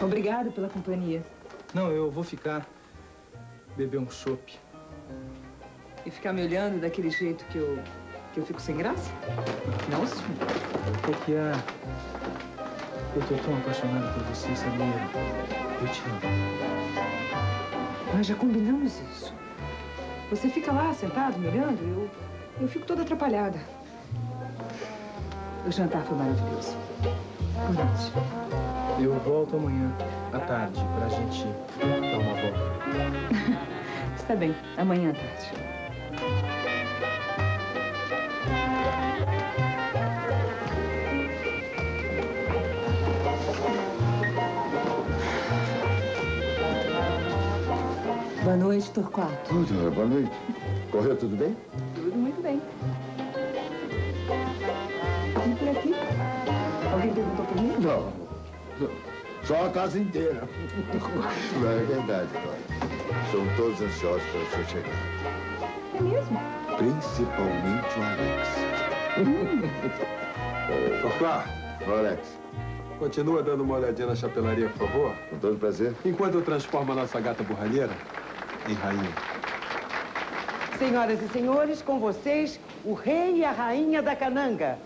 Obrigada pela companhia. Não, eu vou ficar. Beber um chopp. E ficar me olhando daquele jeito que eu... que eu fico sem graça? Não, senhor. Porque a... Eu tô tão apaixonado por você, sabia? Eu te amo. Nós já combinamos isso. Você fica lá, sentado, me olhando, eu... eu fico toda atrapalhada. O jantar foi maravilhoso. Boa noite. Eu volto amanhã, à tarde, pra gente dar uma volta. Está bem, amanhã à tarde. Boa noite, Torquato. Tudo, boa noite. Correu tudo bem? Só a casa inteira. Não, é verdade, Cláudia. São todos ansiosos pelo seu chegar. É mesmo? Principalmente o Alex. Torquato, Ô, Alex, continua dando uma olhadinha na chapelaria, por favor. com todo prazer. Enquanto eu transformo a nossa gata borralheira em rainha. Senhoras e senhores, com vocês, o rei e a rainha da cananga.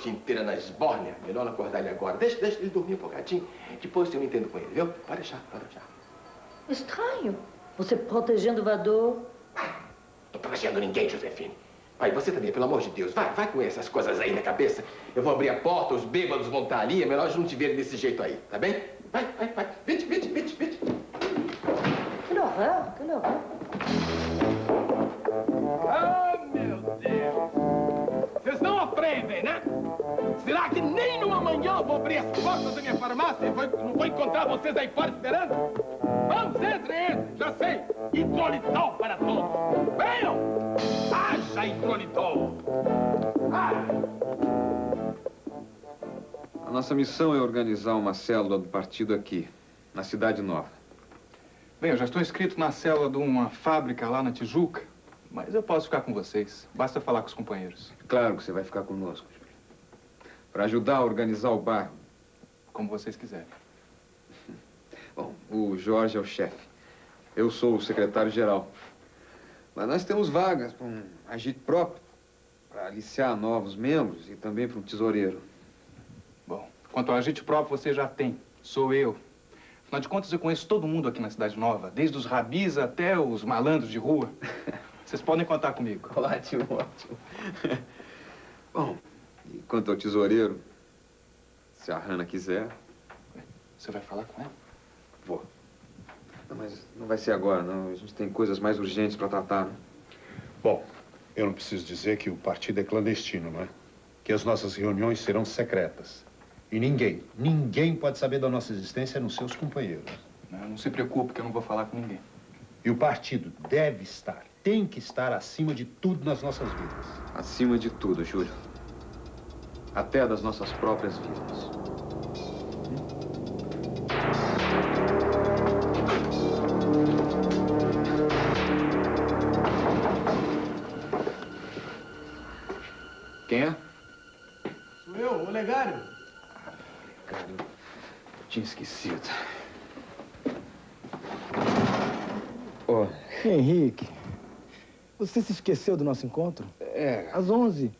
Noite inteira na esbórnia. Melhor não acordar ele agora. Deixa, deixa ele dormir um bocadinho. Depois eu me entendo com ele, viu? Pode deixar, pode deixar. Estranho. Você protegendo o vador. Tô protegendo ninguém, Josefine. Vai, você também, pelo amor de Deus. Vai, vai com essas coisas aí na cabeça. Eu vou abrir a porta, os bêbados vão estar ali. É melhor eles não te verem desse jeito aí, tá bem? Vai, vai, vai. Vite, vite, vite, vite. Que horror, que horror. Ah, meu Deus! Vocês não aprendem, né? Será que nem no amanhã eu vou abrir as portas da minha farmácia e vou, não vou encontrar vocês aí fora esperando? Vamos, entre, entre, já sei. Hidrolitol para todos. Venham! Haja hidrolitol! A nossa missão é organizar uma célula do partido aqui, na Cidade Nova. Bem, eu já estou inscrito na célula de uma fábrica lá na Tijuca, mas eu posso ficar com vocês. Basta falar com os companheiros. Claro que você vai ficar conosco. Para ajudar a organizar o bairro. Como vocês quiserem. Bom, o Jorge é o chefe. Eu sou o secretário-geral. Mas nós temos vagas para um agente próprio, para aliciar novos membros e também para um tesoureiro. Bom, quanto ao agente próprio, você já tem. Sou eu. Afinal de contas, eu conheço todo mundo aqui na Cidade Nova, desde os rabis até os malandros de rua. Vocês podem contar comigo. Ótimo, ótimo. Bom, e quanto ao tesoureiro, se a Hannah quiser... Você vai falar com ela? Vou. Não, mas não vai ser agora, não. A gente tem coisas mais urgentes para tratar, né? Bom, eu não preciso dizer que o partido é clandestino, não é? Que as nossas reuniões serão secretas. E ninguém, ninguém pode saber da nossa existência, a não ser os companheiros. Não, não se preocupe, que eu não vou falar com ninguém. E o partido deve estar, tem que estar acima de tudo nas nossas vidas. Acima de tudo, Júlio. Até das nossas próprias vidas. Quem é? Sou eu, o Legário. Cara, eu tinha esquecido. Ô, Henrique, você se esqueceu do nosso encontro? É. Às 11.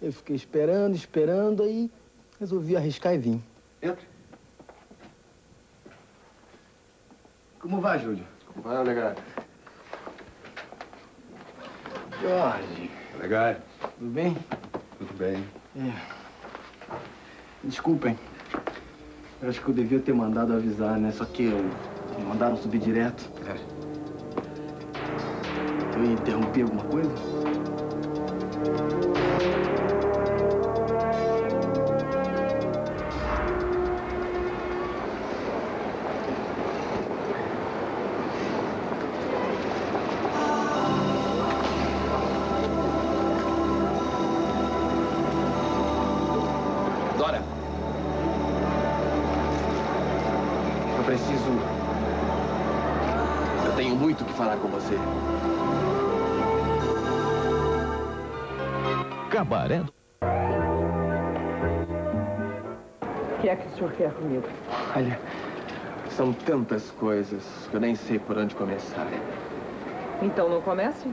Eu fiquei esperando, esperando, aí resolvi arriscar e vim. Entre. Como vai, Júlio? Como vai, Legário? Jorge. Legário. Tudo bem? Tudo bem. É. Desculpem. Eu acho que eu devia ter mandado avisar, né? Só que eu... me mandaram subir direto. É. Eu ia interromper alguma coisa? Cabaré do O que é que o senhor quer comigo? Olha, são tantas coisas que eu nem sei por onde começar. Então não comece?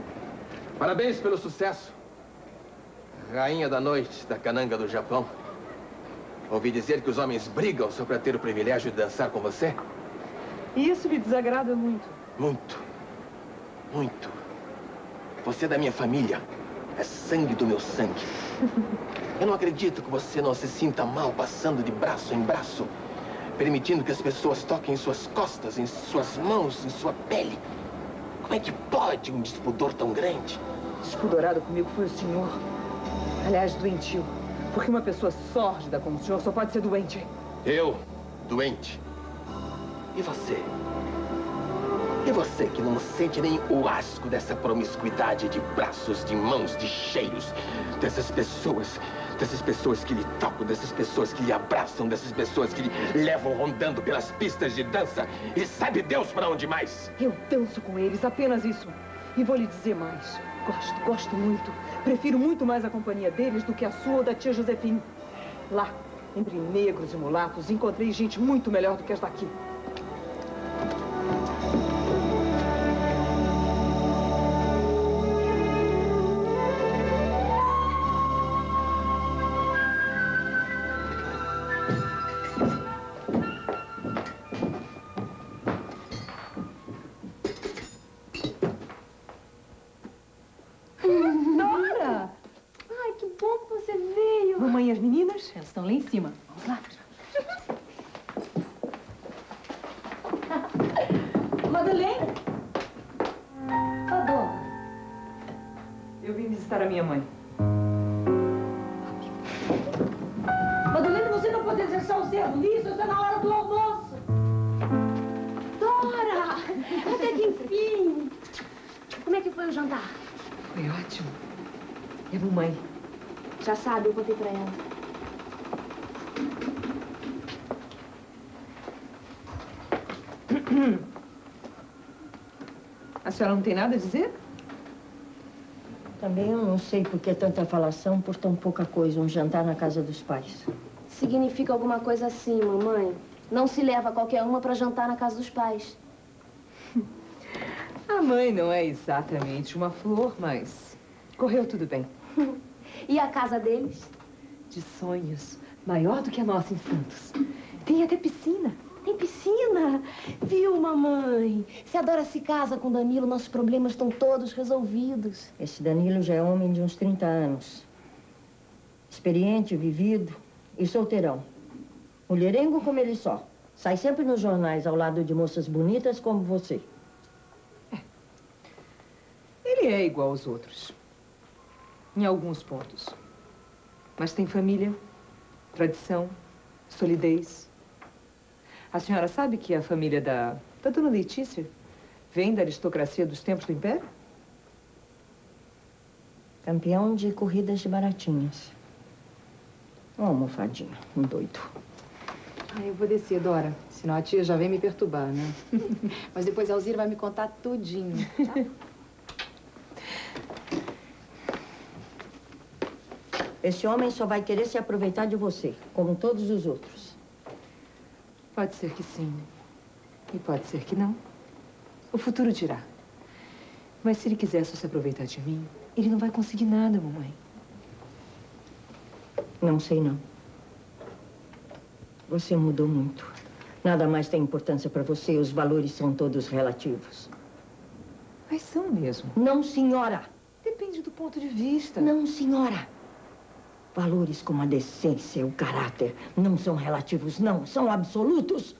Parabéns pelo sucesso. Rainha da noite da cananga do Japão. Ouvi dizer que os homens brigam só para ter o privilégio de dançar com você? E isso me desagrada muito. Muito. Muito. Você é da minha família. É sangue do meu sangue. Eu não acredito que você não se sinta mal passando de braço em braço, permitindo que as pessoas toquem em suas costas, em suas mãos, em sua pele. Como é que pode um despudor tão grande? Despudorado comigo foi o senhor. Aliás, doentio. Porque uma pessoa sórdida como o senhor só pode ser doente. Eu, doente. E você? E você que não sente nem o asco dessa promiscuidade de braços, de mãos, de cheiros, dessas pessoas, dessas pessoas que lhe tocam, dessas pessoas que lhe abraçam, dessas pessoas que lhe levam rondando pelas pistas de dança e sabe Deus para onde mais? Eu danço com eles, apenas isso. E vou lhe dizer mais. Gosto, gosto muito. Prefiro muito mais a companhia deles do que a sua ou da tia Josefine. Lá, entre negros e mulatos, encontrei gente muito melhor do que as daqui. Contei pra ela. A senhora não tem nada a dizer? Também eu não sei por que tanta falação por tão pouca coisa, um jantar na casa dos pais. Significa alguma coisa assim, mamãe. Não se leva qualquer uma pra jantar na casa dos pais. A mãe não é exatamente uma flor, mas correu tudo bem. E a casa deles? De sonhos, maior do que a nossa em Santos. Tem até piscina. Tem piscina? Viu, mamãe? Se a Dora se casa com Danilo, nossos problemas estão todos resolvidos. Esse Danilo já é homem de uns 30 anos. Experiente, vivido e solteirão. Mulherengo como ele só. Sai sempre nos jornais ao lado de moças bonitas como você. Ele é igual aos outros. Em alguns pontos. Mas tem família, tradição, solidez. A senhora sabe que a família da, da dona Letícia vem da aristocracia dos tempos do Império? Campeão de corridas de baratinhas. Uma almofadinha, um doido. Ah, eu vou descer, Dora. Senão a tia já vem me perturbar, né? Mas depois a Alzira vai me contar tudinho. Tá? Esse homem só vai querer se aproveitar de você, como todos os outros. Pode ser que sim. E pode ser que não. O futuro dirá. Mas se ele quiser só se aproveitar de mim, ele não vai conseguir nada, mamãe. Não sei, não. Você mudou muito. Nada mais tem importância para você. Os valores são todos relativos. Mas são mesmo. Não, senhora. Depende do ponto de vista. Não, senhora. Valores como a decência, o caráter, não são relativos, não. São absolutos.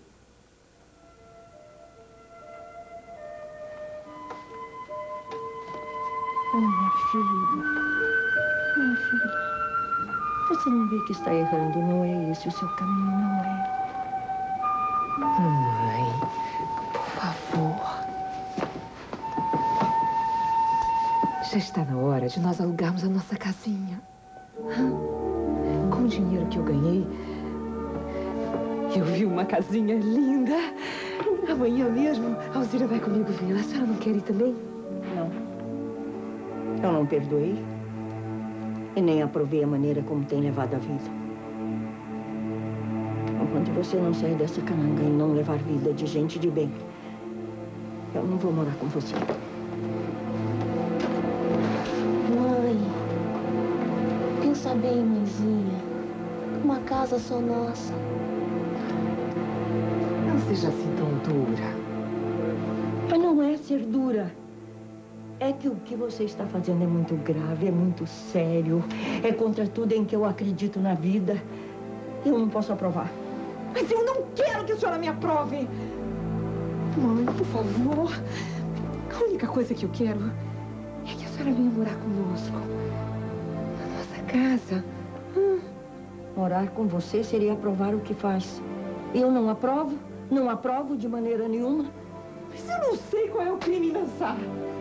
Oh, minha filha. Minha filha. Você não vê que está errando. Não é esse o seu caminho, não é. Mamãe, por favor. Já está na hora de nós alugarmos a nossa casinha. Dinheiro que eu ganhei, eu vi uma casinha linda. Amanhã mesmo, a Alzira vai comigo vê-la. A senhora não quer ir também? Não. Eu não perdoei. E nem aprovei a maneira como tem levado a vida. Enquanto você não sair dessa cananga e não levar vida de gente de bem, eu não vou morar com você. Mãe, pensa bem, mãezinha. Casa só nossa. Não seja assim tão dura. Mas não é ser dura. É que o que você está fazendo é muito grave, é muito sério. É contra tudo em que eu acredito na vida. Eu não posso aprovar. Mas eu não quero que a senhora me aprove. Mãe, por favor. A única coisa que eu quero é que a senhora venha morar conosco. Na nossa casa. Morar com você seria aprovar o que faz. Eu não aprovo, não aprovo de maneira nenhuma. Mas eu não sei qual é o crime em dançar.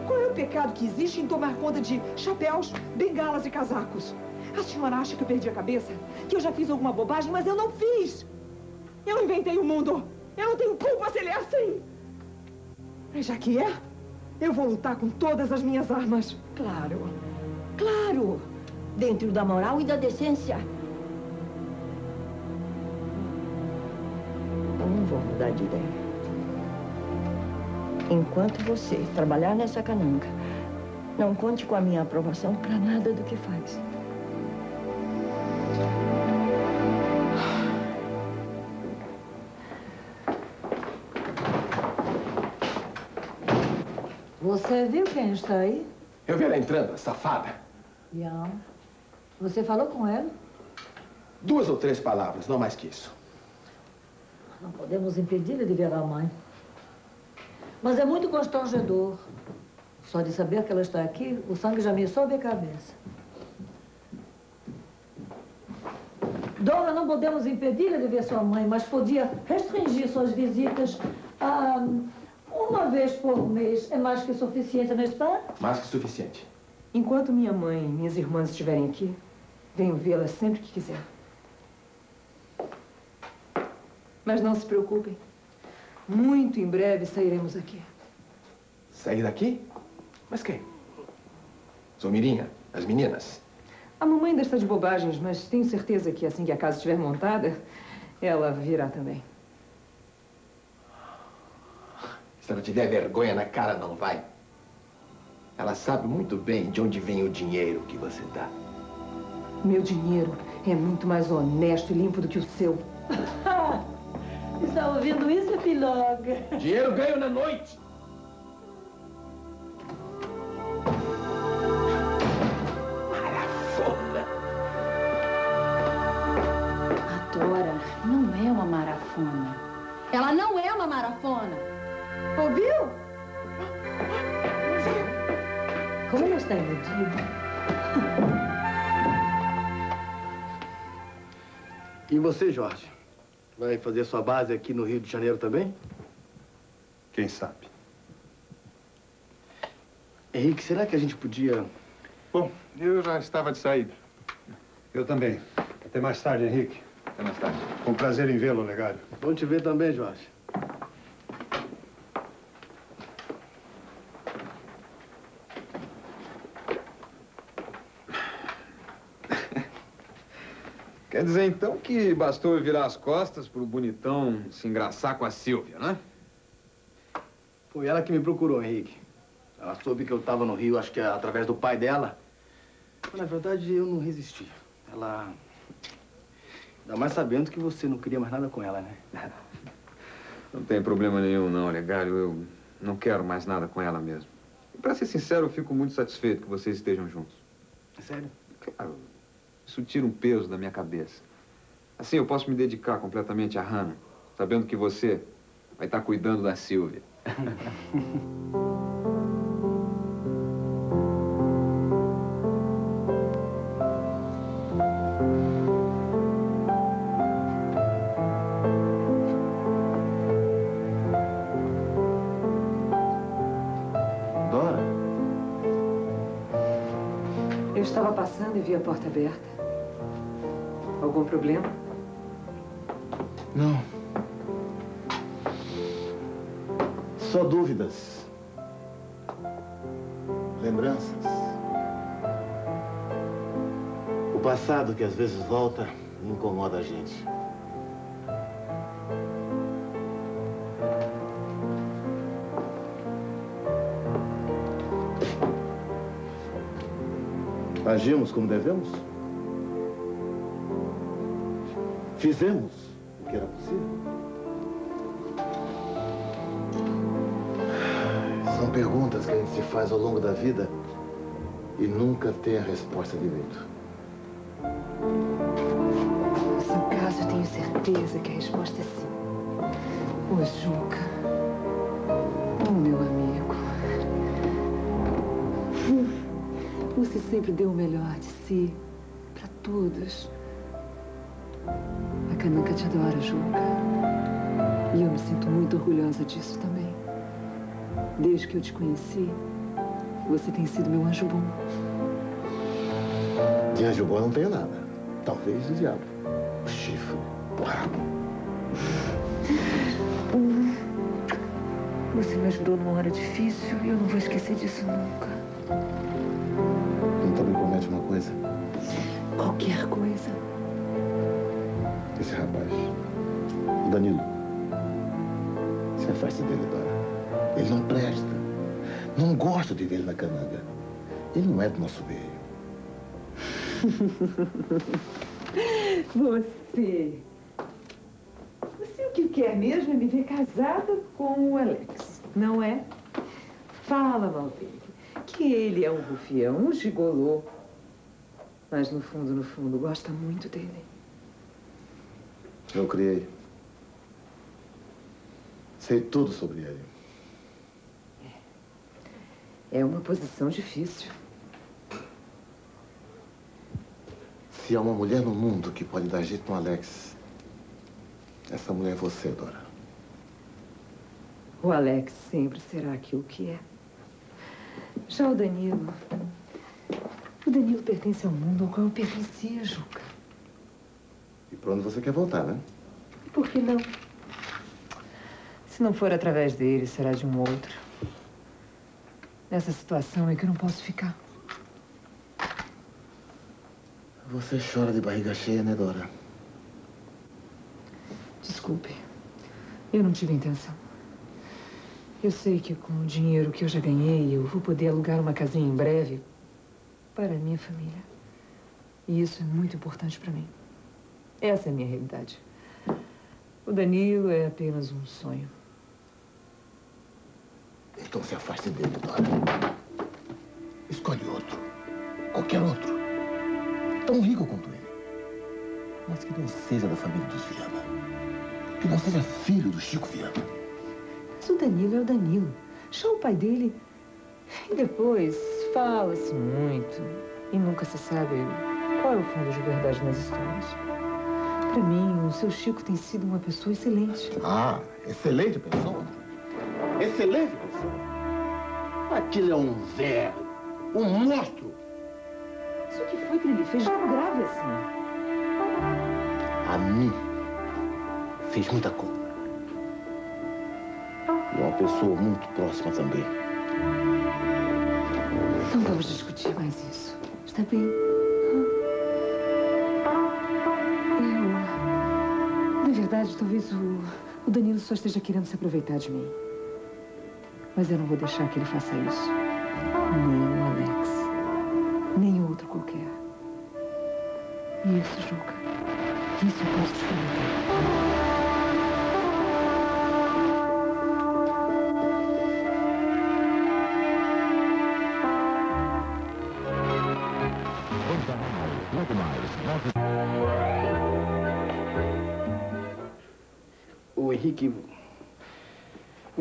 Qual é o pecado que existe em tomar conta de chapéus, bengalas e casacos? A senhora acha que eu perdi a cabeça? Que eu já fiz alguma bobagem, mas eu não fiz. Eu inventei o mundo. Eu não tenho culpa se ele é assim. Mas já que é, eu vou lutar com todas as minhas armas. Claro, claro. Dentro da moral e da decência. Não vou mudar de ideia. Enquanto você trabalhar nessa cananga, não conte com a minha aprovação para nada do que faz. Você viu quem está aí? Eu vi ela entrando, a safada. Bien. Você falou com ela? Duas ou três palavras, não mais que isso. Não podemos impedi-la de ver a mãe. Mas é muito constrangedor. Só de saber que ela está aqui, o sangue já me sobe a cabeça. Dona, não podemos impedir-la de ver sua mãe, mas podia restringir suas visitas a uma vez por mês. É mais que suficiente, não está? Mais que suficiente. Enquanto minha mãe e minhas irmãs estiverem aqui, venho vê-la sempre que quiser. Mas não se preocupem. Muito em breve sairemos daqui. Sair daqui? Mas quem? Zomirinha, as meninas. A mamãe ainda está de bobagens, mas tenho certeza que assim que a casa estiver montada, ela virá também. Se ela tiver vergonha na cara, não vai. Ela sabe muito bem de onde vem o dinheiro que você dá. Meu dinheiro é muito mais honesto e limpo do que o seu. Está ouvindo isso, piloga? Dinheiro ganho na noite. Marafona. A Dora não é uma marafona. Ela não é uma marafona. Ouviu? Como ela está iludida. E você, Jorge? Vai fazer sua base aqui no Rio de Janeiro também? Quem sabe? Henrique, será que a gente podia... Bom, eu já estava de saída. Eu também. Até mais tarde, Henrique. Até mais tarde. Com prazer em vê-lo, Legário. Bom te ver também, Jorge. Quer dizer, então, que bastou virar as costas pro bonitão se engraçar com a Silvia, né? Foi ela que me procurou, Henrique. Ela soube que eu estava no Rio, acho que através do pai dela. Mas, na verdade, eu não resisti. Ela... Ainda mais sabendo que você não queria mais nada com ela, né? Não tem problema nenhum, não, Legário. Eu não quero mais nada com ela mesmo. E, pra ser sincero, eu fico muito satisfeito que vocês estejam juntos. É sério? Claro. Isso tira um peso da minha cabeça. Assim, eu posso me dedicar completamente a Hannah, sabendo que você vai estar cuidando da Silvia. Dora? Eu estava passando e vi a porta aberta. Problema? Não. Só dúvidas. Lembranças. O passado que às vezes volta e incomoda a gente. Agimos como devemos? Fizemos o que era possível? São perguntas que a gente se faz ao longo da vida e nunca tem a resposta direito. Seu caso, eu tenho certeza que a resposta é sim. Ô, Juca. Ô, meu amigo. Você sempre deu o melhor de si adora, Juca. E eu me sinto muito orgulhosa disso também. Desde que eu te conheci, você tem sido meu anjo bom. De anjo bom eu não tenho nada. Talvez o diabo. O chifre. O rabo. Você me ajudou numa hora difícil e eu não vou esquecer disso nunca. Então me promete uma coisa. Qualquer coisa. Esse rapaz, o Danilo, se afaste dele, Dora. Ele não presta. Não gosto de ver ele na cananga. Ele não é do nosso meio. Você. Você o que quer mesmo é me ver casada com o Alex, não é? Fala mal dele. Que ele é um rufião, um gigolô. Mas no fundo, no fundo, gosta muito dele. Eu criei. Sei tudo sobre ele. É uma posição difícil. Se há uma mulher no mundo que pode dar jeito no Alex, essa mulher é você, Dora. O Alex sempre será aquilo que é. Já o Danilo. O Danilo pertence ao mundo ao qual eu pertencia, Juca. Pra onde você quer voltar, né? Por que não? Se não for através dele, será de um outro. Nessa situação é que eu não posso ficar. Você chora de barriga cheia, né, Dora? Desculpe. Eu não tive intenção. Eu sei que com o dinheiro que eu já ganhei, eu vou poder alugar uma casinha em breve para a minha família. E isso é muito importante para mim. Essa é a minha realidade. O Danilo é apenas um sonho. Então se afaste dele, Dora. Escolhe outro. Qualquer outro. Tão rico quanto ele. Mas que não seja da família dos Viana. Que não seja filho do Chico Viana. Mas o Danilo é o Danilo. Já o pai dele. E depois fala-se muito. E nunca se sabe qual é o fundo de verdade nas histórias. Para mim, o seu Chico tem sido uma pessoa excelente. Ah, excelente pessoa. Excelente pessoa. Aquilo é um velho, um monstro. Mas o que foi que ele fez tão grave assim? A mim, fez muita culpa. E uma pessoa muito próxima também. Não vamos discutir mais isso. Está bem? Verdade, talvez o, o Danilo só esteja querendo se aproveitar de mim. Mas eu não vou deixar que ele faça isso. Nem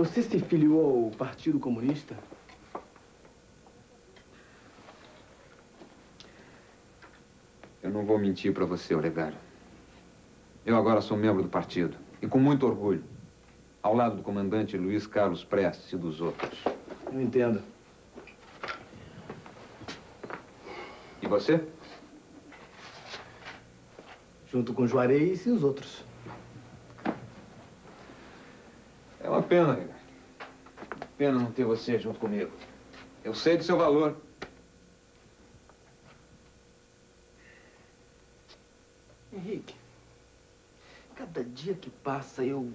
você se filiou ao Partido Comunista? Eu não vou mentir para você, Olegário. Eu agora sou membro do partido. E com muito orgulho. Ao lado do comandante Luiz Carlos Prestes e dos outros. Eu entendo. E você? Junto com Juarez e os outros. É uma pena, Olegário. Pena não ter você junto comigo. Eu sei do seu valor. Henrique, cada dia que passa eu.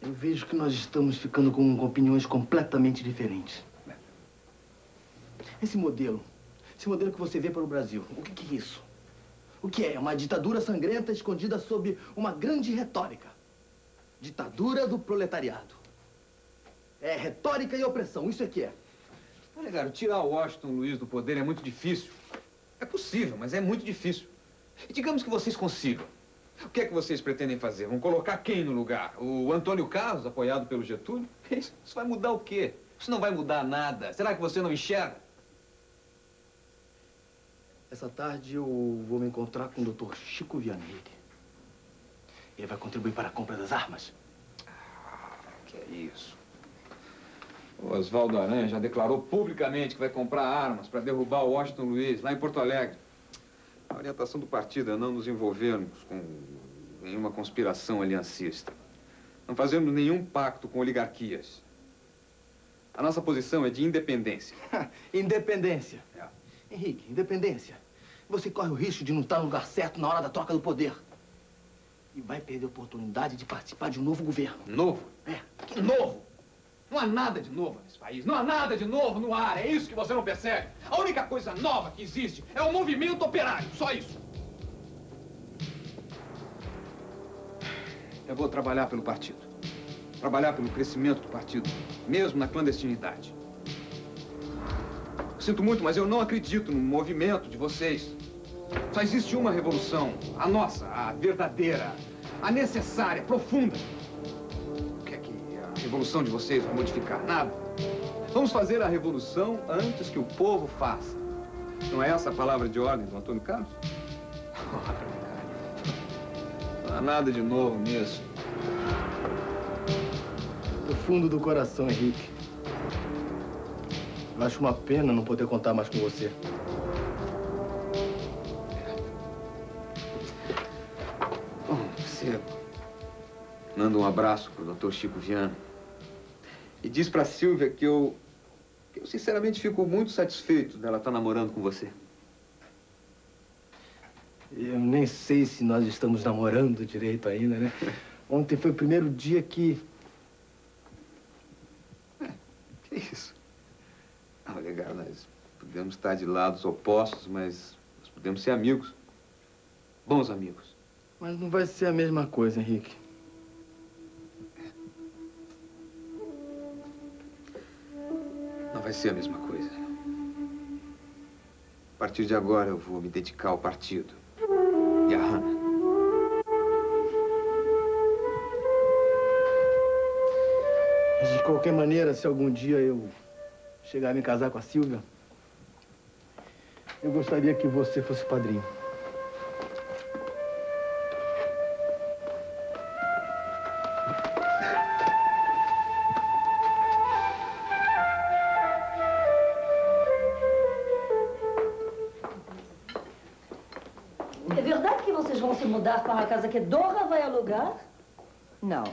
Eu vejo que nós estamos ficando com opiniões completamente diferentes. Esse modelo, esse modelo que você vê para o Brasil, o que, que é isso? O que é? Uma ditadura sangrenta escondida sob uma grande retórica. Ditadura do proletariado. É retórica e opressão, isso é que é. Olegário, tirar o Washington Luiz do poder é muito difícil. É possível, mas é muito difícil. E digamos que vocês consigam. O que é que vocês pretendem fazer? Vão colocar quem no lugar? O Antônio Carlos, apoiado pelo Getúlio? Isso, isso vai mudar o quê? Isso não vai mudar nada. Será que você não enxerga? Essa tarde eu vou me encontrar com o Dr. Chico Vianney. Ele vai contribuir para a compra das armas. Que é isso? O Oswaldo Aranha já declarou publicamente que vai comprar armas para derrubar o Washington Luiz, lá em Porto Alegre. A orientação do partido é não nos envolvermos com nenhuma conspiração aliancista. Não fazemos nenhum pacto com oligarquias. A nossa posição é de independência. independência. Henrique, independência. Você corre o risco de não estar no lugar certo na hora da troca do poder. E vai perder a oportunidade de participar de um novo governo. Novo? É. Que novo? Não há nada de novo nesse país. Não há nada de novo no ar. É isso que você não percebe. A única coisa nova que existe é o movimento operário. Só isso. Eu vou trabalhar pelo partido. Trabalhar pelo crescimento do partido, mesmo na clandestinidade. Sinto muito, mas eu não acredito no movimento de vocês. Só existe uma revolução, a nossa, a verdadeira, a necessária, profunda. Revolução de vocês vai modificar? Nada. Vamos fazer a revolução antes que o povo faça. Não é essa a palavra de ordem do Antônio Carlos? Não há nada de novo nisso. Do fundo do coração, Henrique. Eu acho uma pena não poder contar mais com você. Bom, você manda um abraço pro Dr. Chico Viana. E diz pra Silvia que eu, que eu sinceramente fico muito satisfeito dela estar namorando com você. Eu nem sei se nós estamos namorando direito ainda, né? Ontem foi o primeiro dia que... Que isso? Ah, legal, nós podemos estar de lados opostos, mas nós podemos ser amigos. Bons amigos. Mas não vai ser a mesma coisa, Henrique. Vai ser a mesma coisa. A partir de agora eu vou me dedicar ao partido. E a Hannah. Mas de qualquer maneira, se algum dia eu chegar a me casar com a Silvia, eu gostaria que você fosse padrinho. Casa que Dora vai alugar? Não,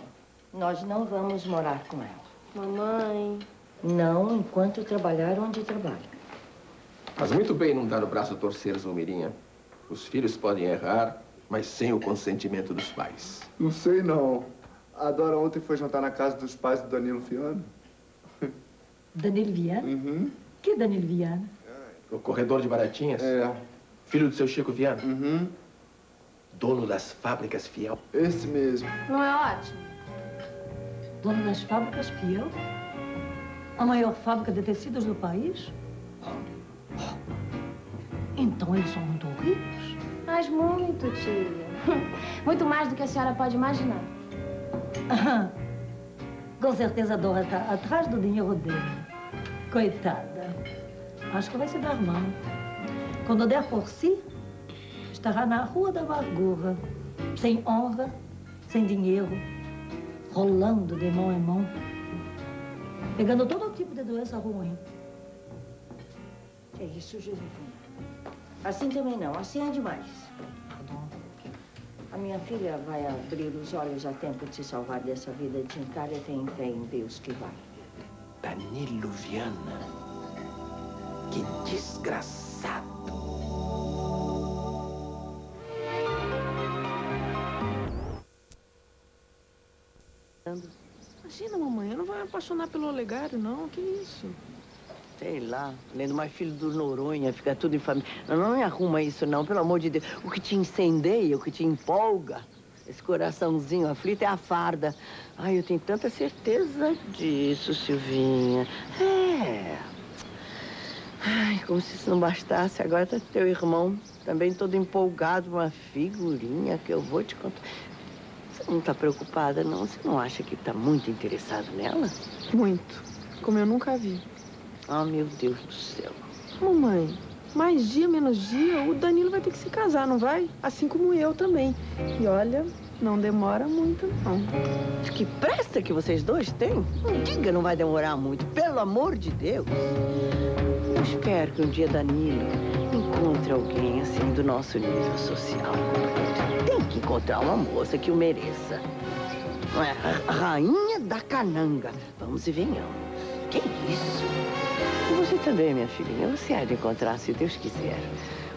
nós não vamos morar com ela. Mamãe. Não enquanto trabalhar onde trabalha. Mas muito bem não dar o braço a torcer, Zulmirinha. Os filhos podem errar, mas sem o consentimento dos pais. Não sei, não. A Dora ontem foi jantar na casa dos pais do Danilo Fiano. Danilo Viana? Uhum. Que Danilo Viana? O corredor de baratinhas? É. Filho do seu Chico Viana? Uhum. Dono das fábricas Fiel? Esse mesmo. Não é ótimo? Dono das fábricas Fiel? A maior fábrica de tecidos do país? Então eles são muito ricos? Mas muito, tia. Muito mais do que a senhora pode imaginar. Com certeza a Dora está atrás do dinheiro dele. Coitada. Acho que vai se dar mal. Quando der por si, estará na rua da amargura, sem honra, sem dinheiro, rolando de mão em mão, pegando todo tipo de doença ruim. Que isso, Josefina? Assim também não, assim é demais. A minha filha vai abrir os olhos a tempo de se salvar dessa vida de encara e tem fé em Deus que vai. Danilo Viana. Que desgraçado. Apaixonar pelo Olegário, não. Que isso? Sei lá, lendo mais filho do Noronha, fica tudo em família. Não, não me arruma isso, não, pelo amor de Deus. O que te incendeia, o que te empolga, esse coraçãozinho aflito é a farda. Ai, eu tenho tanta certeza disso, Silvinha. É. Ai, como se isso não bastasse, agora tá teu irmão também todo empolgado, uma figurinha que eu vou te contar. Não tá preocupada, não? Você não acha que tá muito interessado nela? Muito. Como eu nunca vi. Ah, meu Deus do céu. Mamãe, mais dia, menos dia, o Danilo vai ter que se casar, não vai? Assim como eu também. E olha, não demora muito, não. Que presta que vocês dois têm? Não diga, não vai demorar muito. Pelo amor de Deus. Eu espero que um dia Danilo encontre alguém assim do nosso nível social. Que encontrar uma moça que o mereça. Não é? Rainha da cananga. Vamos e venhamos. Que isso? E você também, minha filhinha. Você há de encontrar, se Deus quiser,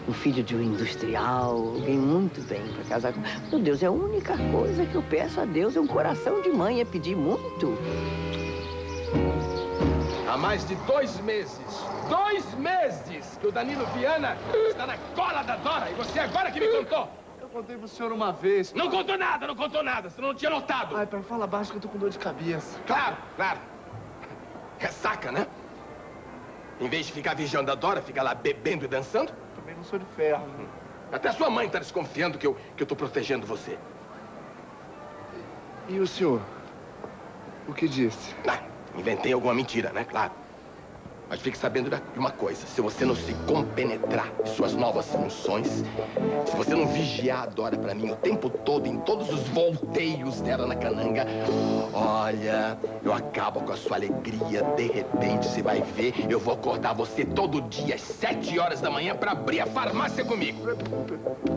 um filho de um industrial, alguém muito bem para casar com. Meu Deus, é a única coisa que eu peço a Deus. É um coração de mãe. É pedir muito. Há mais de dois meses, dois meses que o Danilo Viana está na cola da Dora e você agora que me contou. Contei pro senhor uma vez. Não contou nada, não contou nada, senão não tinha notado. Ai, pai, fala baixo que eu tô com dor de cabeça. Claro, claro. Ressaca, né? Em vez de ficar vigiando a Dora, fica lá bebendo e dançando? Também não sou de ferro. Até sua mãe tá desconfiando que eu, que eu tô protegendo você. E o senhor? O que disse? Ah, inventei alguma mentira, né? Claro. Mas fique sabendo de uma coisa. Se você não se compenetrar em suas novas funções, se você não vigiar a Dora pra mim o tempo todo, em todos os volteios dela na cananga, olha, eu acabo com a sua alegria. De repente, você vai ver, eu vou acordar você todo dia às sete horas da manhã pra abrir a farmácia comigo.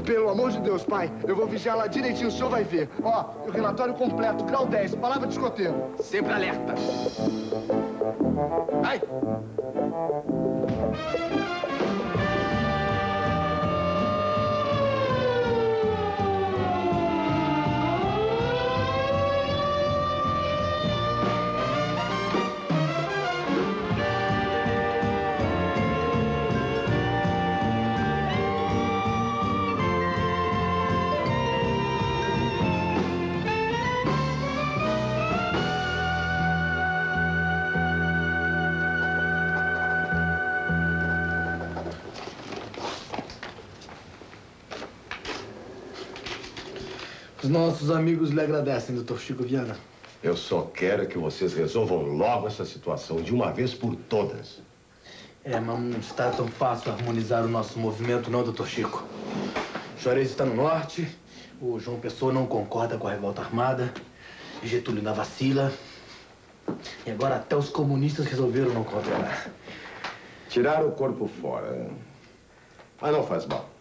Pelo amor de Deus, pai, eu vou vigiar lá direitinho, o senhor vai ver. Ó, o relatório completo, grau 10, palavra de escoteiro. Sempre alerta. Vai! Thank you. Nossos amigos lhe agradecem, doutor Chico Viana. Eu só quero que vocês resolvam logo essa situação de uma vez por todas. É, mas não está tão fácil harmonizar o nosso movimento, não, doutor Chico. Juarez está no norte, o João Pessoa não concorda com a revolta armada, Getúlio ainda vacila. E agora até os comunistas resolveram não cooperar. Tiraram o corpo fora. Mas não faz mal.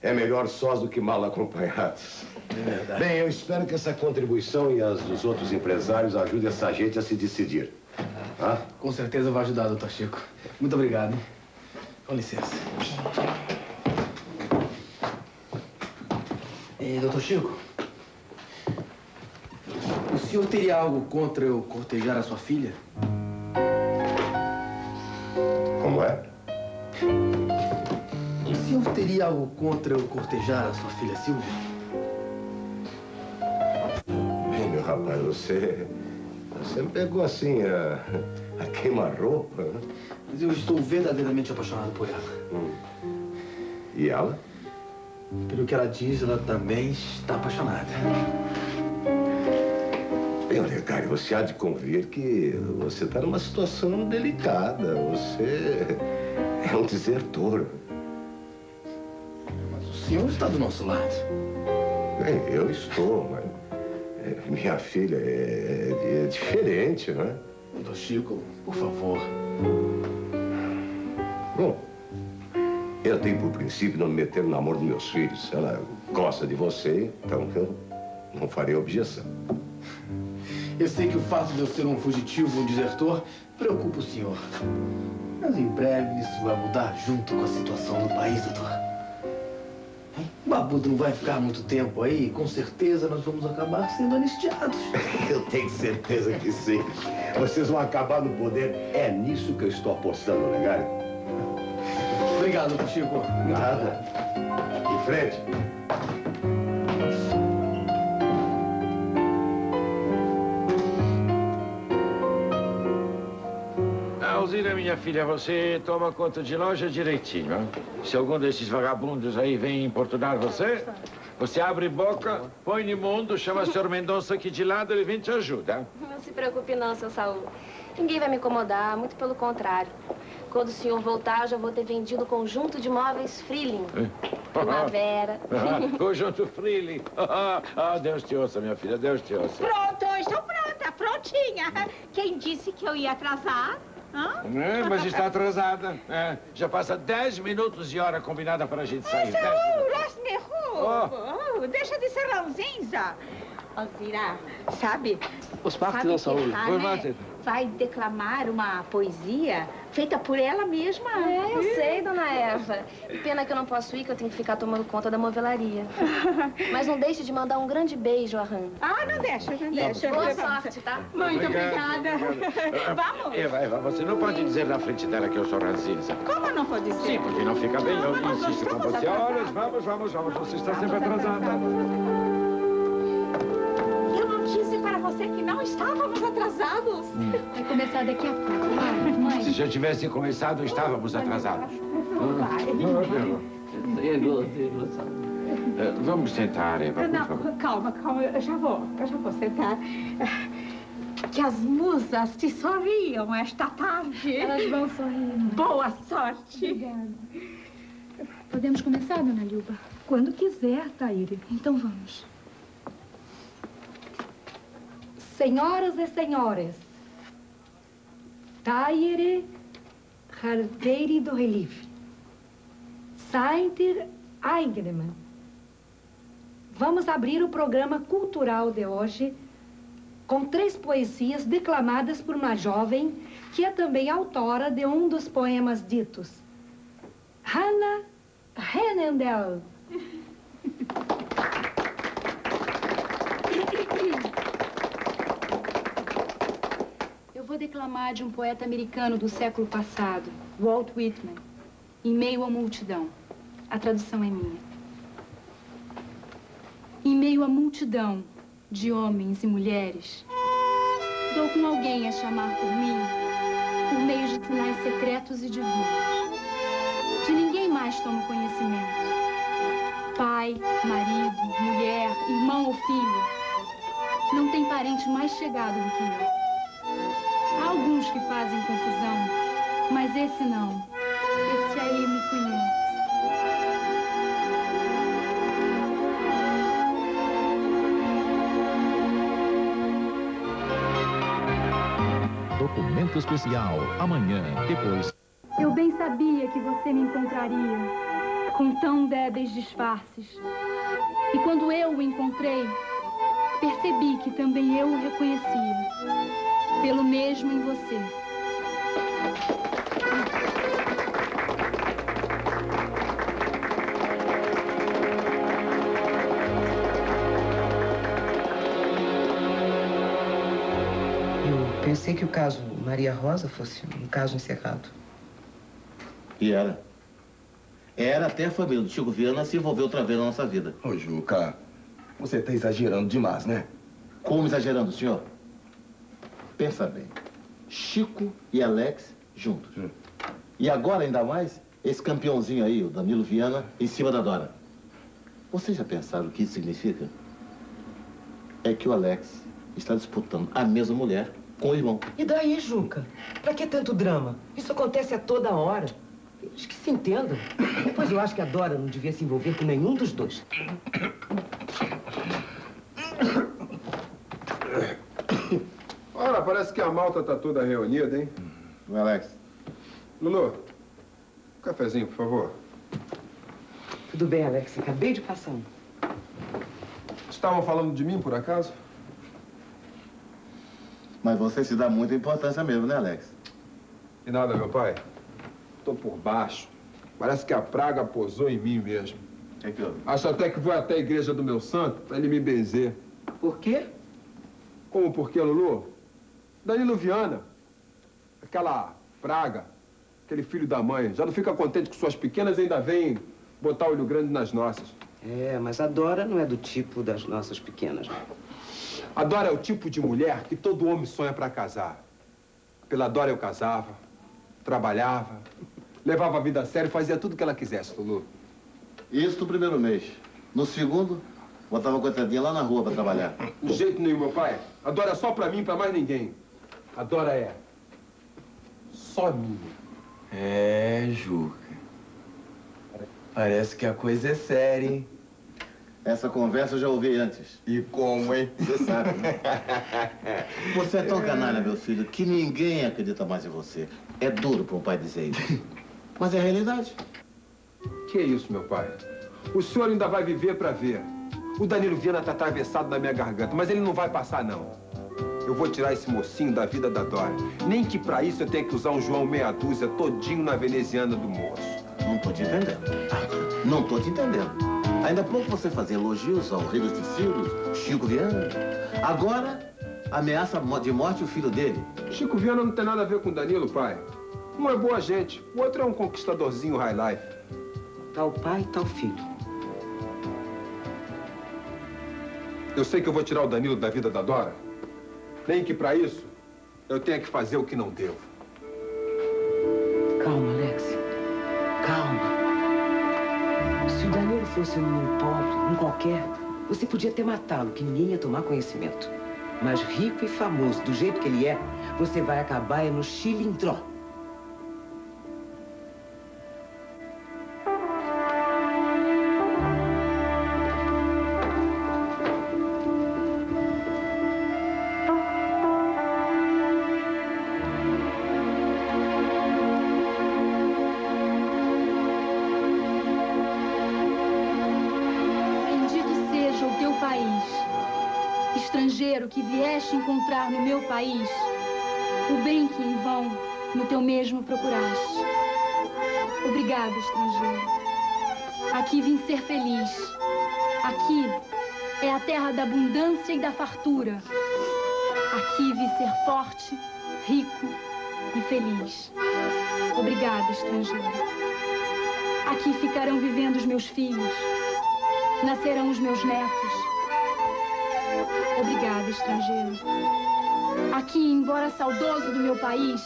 É melhor sós do que mal acompanhados. É verdade. Bem, eu espero que essa contribuição e as dos outros empresários ajudem essa gente a se decidir. Tá? Com certeza vai ajudar, doutor Chico. Muito obrigado. hein? Com licença. E, doutor Chico, o senhor teria algo contra eu cortejar a sua filha? Teria algo contra eu cortejar a sua filha Silvia? Bem, meu rapaz, você... Você me pegou assim, a, a queima-roupa. né? Mas eu estou verdadeiramente apaixonado por ela. Hum. E ela? Pelo que ela diz, ela também está apaixonada. Bem, Olegário, você há de convir que você está numa situação delicada. Você é um desertor. O senhor está do nosso lado. Bem, eu estou, mas é, minha filha é, é diferente, né? Doutor Chico, por favor. Bom, eu tenho por princípio não me meter no namoro dos meus filhos. Ela gosta de você, então eu não farei objeção. Eu sei que o fato de eu ser um fugitivo, um desertor, preocupa o senhor. Mas em breve isso vai mudar junto com a situação do país, doutor. O Babudo não vai ficar muito tempo aí e com certeza nós vamos acabar sendo anistiados. Eu tenho certeza que sim. Vocês vão acabar no poder. É nisso que eu estou apostando, Olegário. Obrigado, doutor Chico. Nada. Em frente. Alzira, minha filha, você toma conta de loja direitinho. hein? Se algum desses vagabundos aí vem importunar você, você abre boca, põe no mundo, chama o senhor Mendonça aqui de lado, ele vem e te ajuda. Não se preocupe não, seu Saul. Ninguém vai me incomodar, muito pelo contrário. Quando o senhor voltar, eu já vou ter vendido o conjunto de móveis Freeling. Primavera. Ah, Conjunto Freely. Ah, Deus te ouça, minha filha, Deus te ouça. Pronto, estou pronta, prontinha. Quem disse que eu ia atrasar? Hã? É, mas está atrasada. É, já passa 10 minutos de hora combinada para a gente sair. Dez Saul, laisse-me oh. Deixa de ser ranzinza. Alzira, sabe? Os parques da saúde. Oi, Walter. Vai declamar uma poesia feita por ela mesma. É, eu sei, dona Eva. Pena que eu não posso ir, que eu tenho que ficar tomando conta da movelaria. Mas não deixe de mandar um grande beijo a Han. Ah, não deixa, não deixa. boa sorte, tá? Muito Obrigado, obrigada. Vamos. Eva, Eva, você não pode dizer na frente dela que eu sou ranzinza. Como não pode ser? Sim, porque não fica bem. Eu insisto com você. Olha, vamos, vamos, vamos. Você está sempre atrasada. Disse para você que não estávamos atrasados. Vai começar daqui a pouco. Vai, mãe. Se já tivessem começado, estávamos atrasados. Vamos sentar, Eva, por favor. Não, calma, calma, eu já vou, eu já vou sentar. Que as musas te sorriam esta tarde. Elas vão sorrir. Boa sorte. Obrigada. Podemos começar, dona Lilba? Quando quiser, Taíre. Então vamos. Senhoras e senhores, Taire Hardeiri do Relief, Sainter Eigenmann. Vamos abrir o programa cultural de hoje com três poesias declamadas por uma jovem que é também autora de um dos poemas ditos. Hannah Henendel. Eu vou declamar de um poeta americano do século passado, Walt Whitman, Em meio à multidão. A tradução é minha. Em meio à multidão de homens e mulheres, dou com alguém a chamar por mim, por meio de sinais secretos e divinos. De ninguém mais tomo conhecimento. Pai, marido, mulher, irmão ou filho. Não tem parente mais chegado do que eu. Há alguns que fazem confusão, mas esse não. Esse aí me conhece. Documento especial, amanhã, depois. Eu bem sabia que você me encontraria. com tão débeis disfarces. E quando eu o encontrei, percebi que também eu o reconhecia, pelo mesmo em você. Eu pensei que o caso Maria Rosa fosse um caso encerrado. E era. Era até a família do Chico Viana se envolver outra vez na nossa vida. Ô, Juca, você tá exagerando demais, né? Como exagerando, senhor? Pensa bem. Chico e Alex juntos. E agora, ainda mais, esse campeãozinho aí, o Danilo Viana, em cima da Dora. Vocês já pensaram o que isso significa? É que o Alex está disputando a mesma mulher com o irmão. E daí, Juca? Pra que tanto drama? Isso acontece a toda hora. Eles que se entendam. Pois eu acho que a Dora não devia se envolver com nenhum dos dois. Ora, parece que a malta tá toda reunida, hein? Alex. Lulu, um cafezinho, por favor. Tudo bem, Alex. Acabei de passar um. Estavam falando de mim, por acaso? Mas você se dá muita importância mesmo, né, Alex? E nada, meu pai. Tô por baixo. Parece que a praga posou em mim mesmo. É que eu... Acho até que vou até a igreja do meu santo pra ele me benzer. Por quê? Como por quê, Lulu? Danilo Viana. Aquela praga. Aquele filho da mãe. Já não fica contente com suas pequenas e ainda vem botar olho grande nas nossas. É, mas a Dora não é do tipo das nossas pequenas. A Dora é o tipo de mulher que todo homem sonha pra casar. Pela Dora eu casava, trabalhava, levava a vida a sério e fazia tudo o que ela quisesse, Lulu. Isso no primeiro mês. No segundo, botava a coitadinha lá na rua pra trabalhar. De jeito nenhum, meu pai. A Dora é só pra mim, pra mais ninguém. A Dora é só minha. É, Juca. Parece que a coisa é séria, hein? Essa conversa eu já ouvi antes. E como, hein? Você sabe, né? Você é tão canalha, meu filho, que ninguém acredita mais em você. É duro para um pai dizer isso. Mas é a realidade. Que é isso, meu pai? O senhor ainda vai viver pra ver. O Danilo Viana tá atravessado na minha garganta, mas ele não vai passar, não. Eu vou tirar esse mocinho da vida da Dora. Nem que pra isso eu tenha que usar um João meia dúzia todinho na veneziana do moço. Não tô te entendendo. Não tô te entendendo. Ainda há pouco você fazia elogios ao Rei dos Tecidos, Chico Viana. Agora, ameaça de morte o filho dele. Chico Viana não tem nada a ver com Danilo, pai. Um é boa gente, o outro é um conquistadorzinho high life. Tal pai, tal filho. Eu sei que eu vou tirar o Danilo da vida da Dora. Nem que pra isso eu tenha que fazer o que não devo. Calma, Alex. Calma. Se o Danilo fosse um menino pobre, um qualquer, você podia até matá-lo, que ninguém ia tomar conhecimento. Mas rico e famoso, do jeito que ele é, você vai acabar é no. Bendito país o bem que em vão no teu mesmo procuraste. Obrigado, estrangeiro. Aqui vim ser feliz. Aqui é a terra da abundância e da fartura. Aqui vim ser forte, rico e feliz. Obrigado, estrangeiro. Aqui ficarão vivendo os meus filhos. Nascerão os meus netos. Obrigado, estrangeiro. Aqui, embora saudoso do meu país,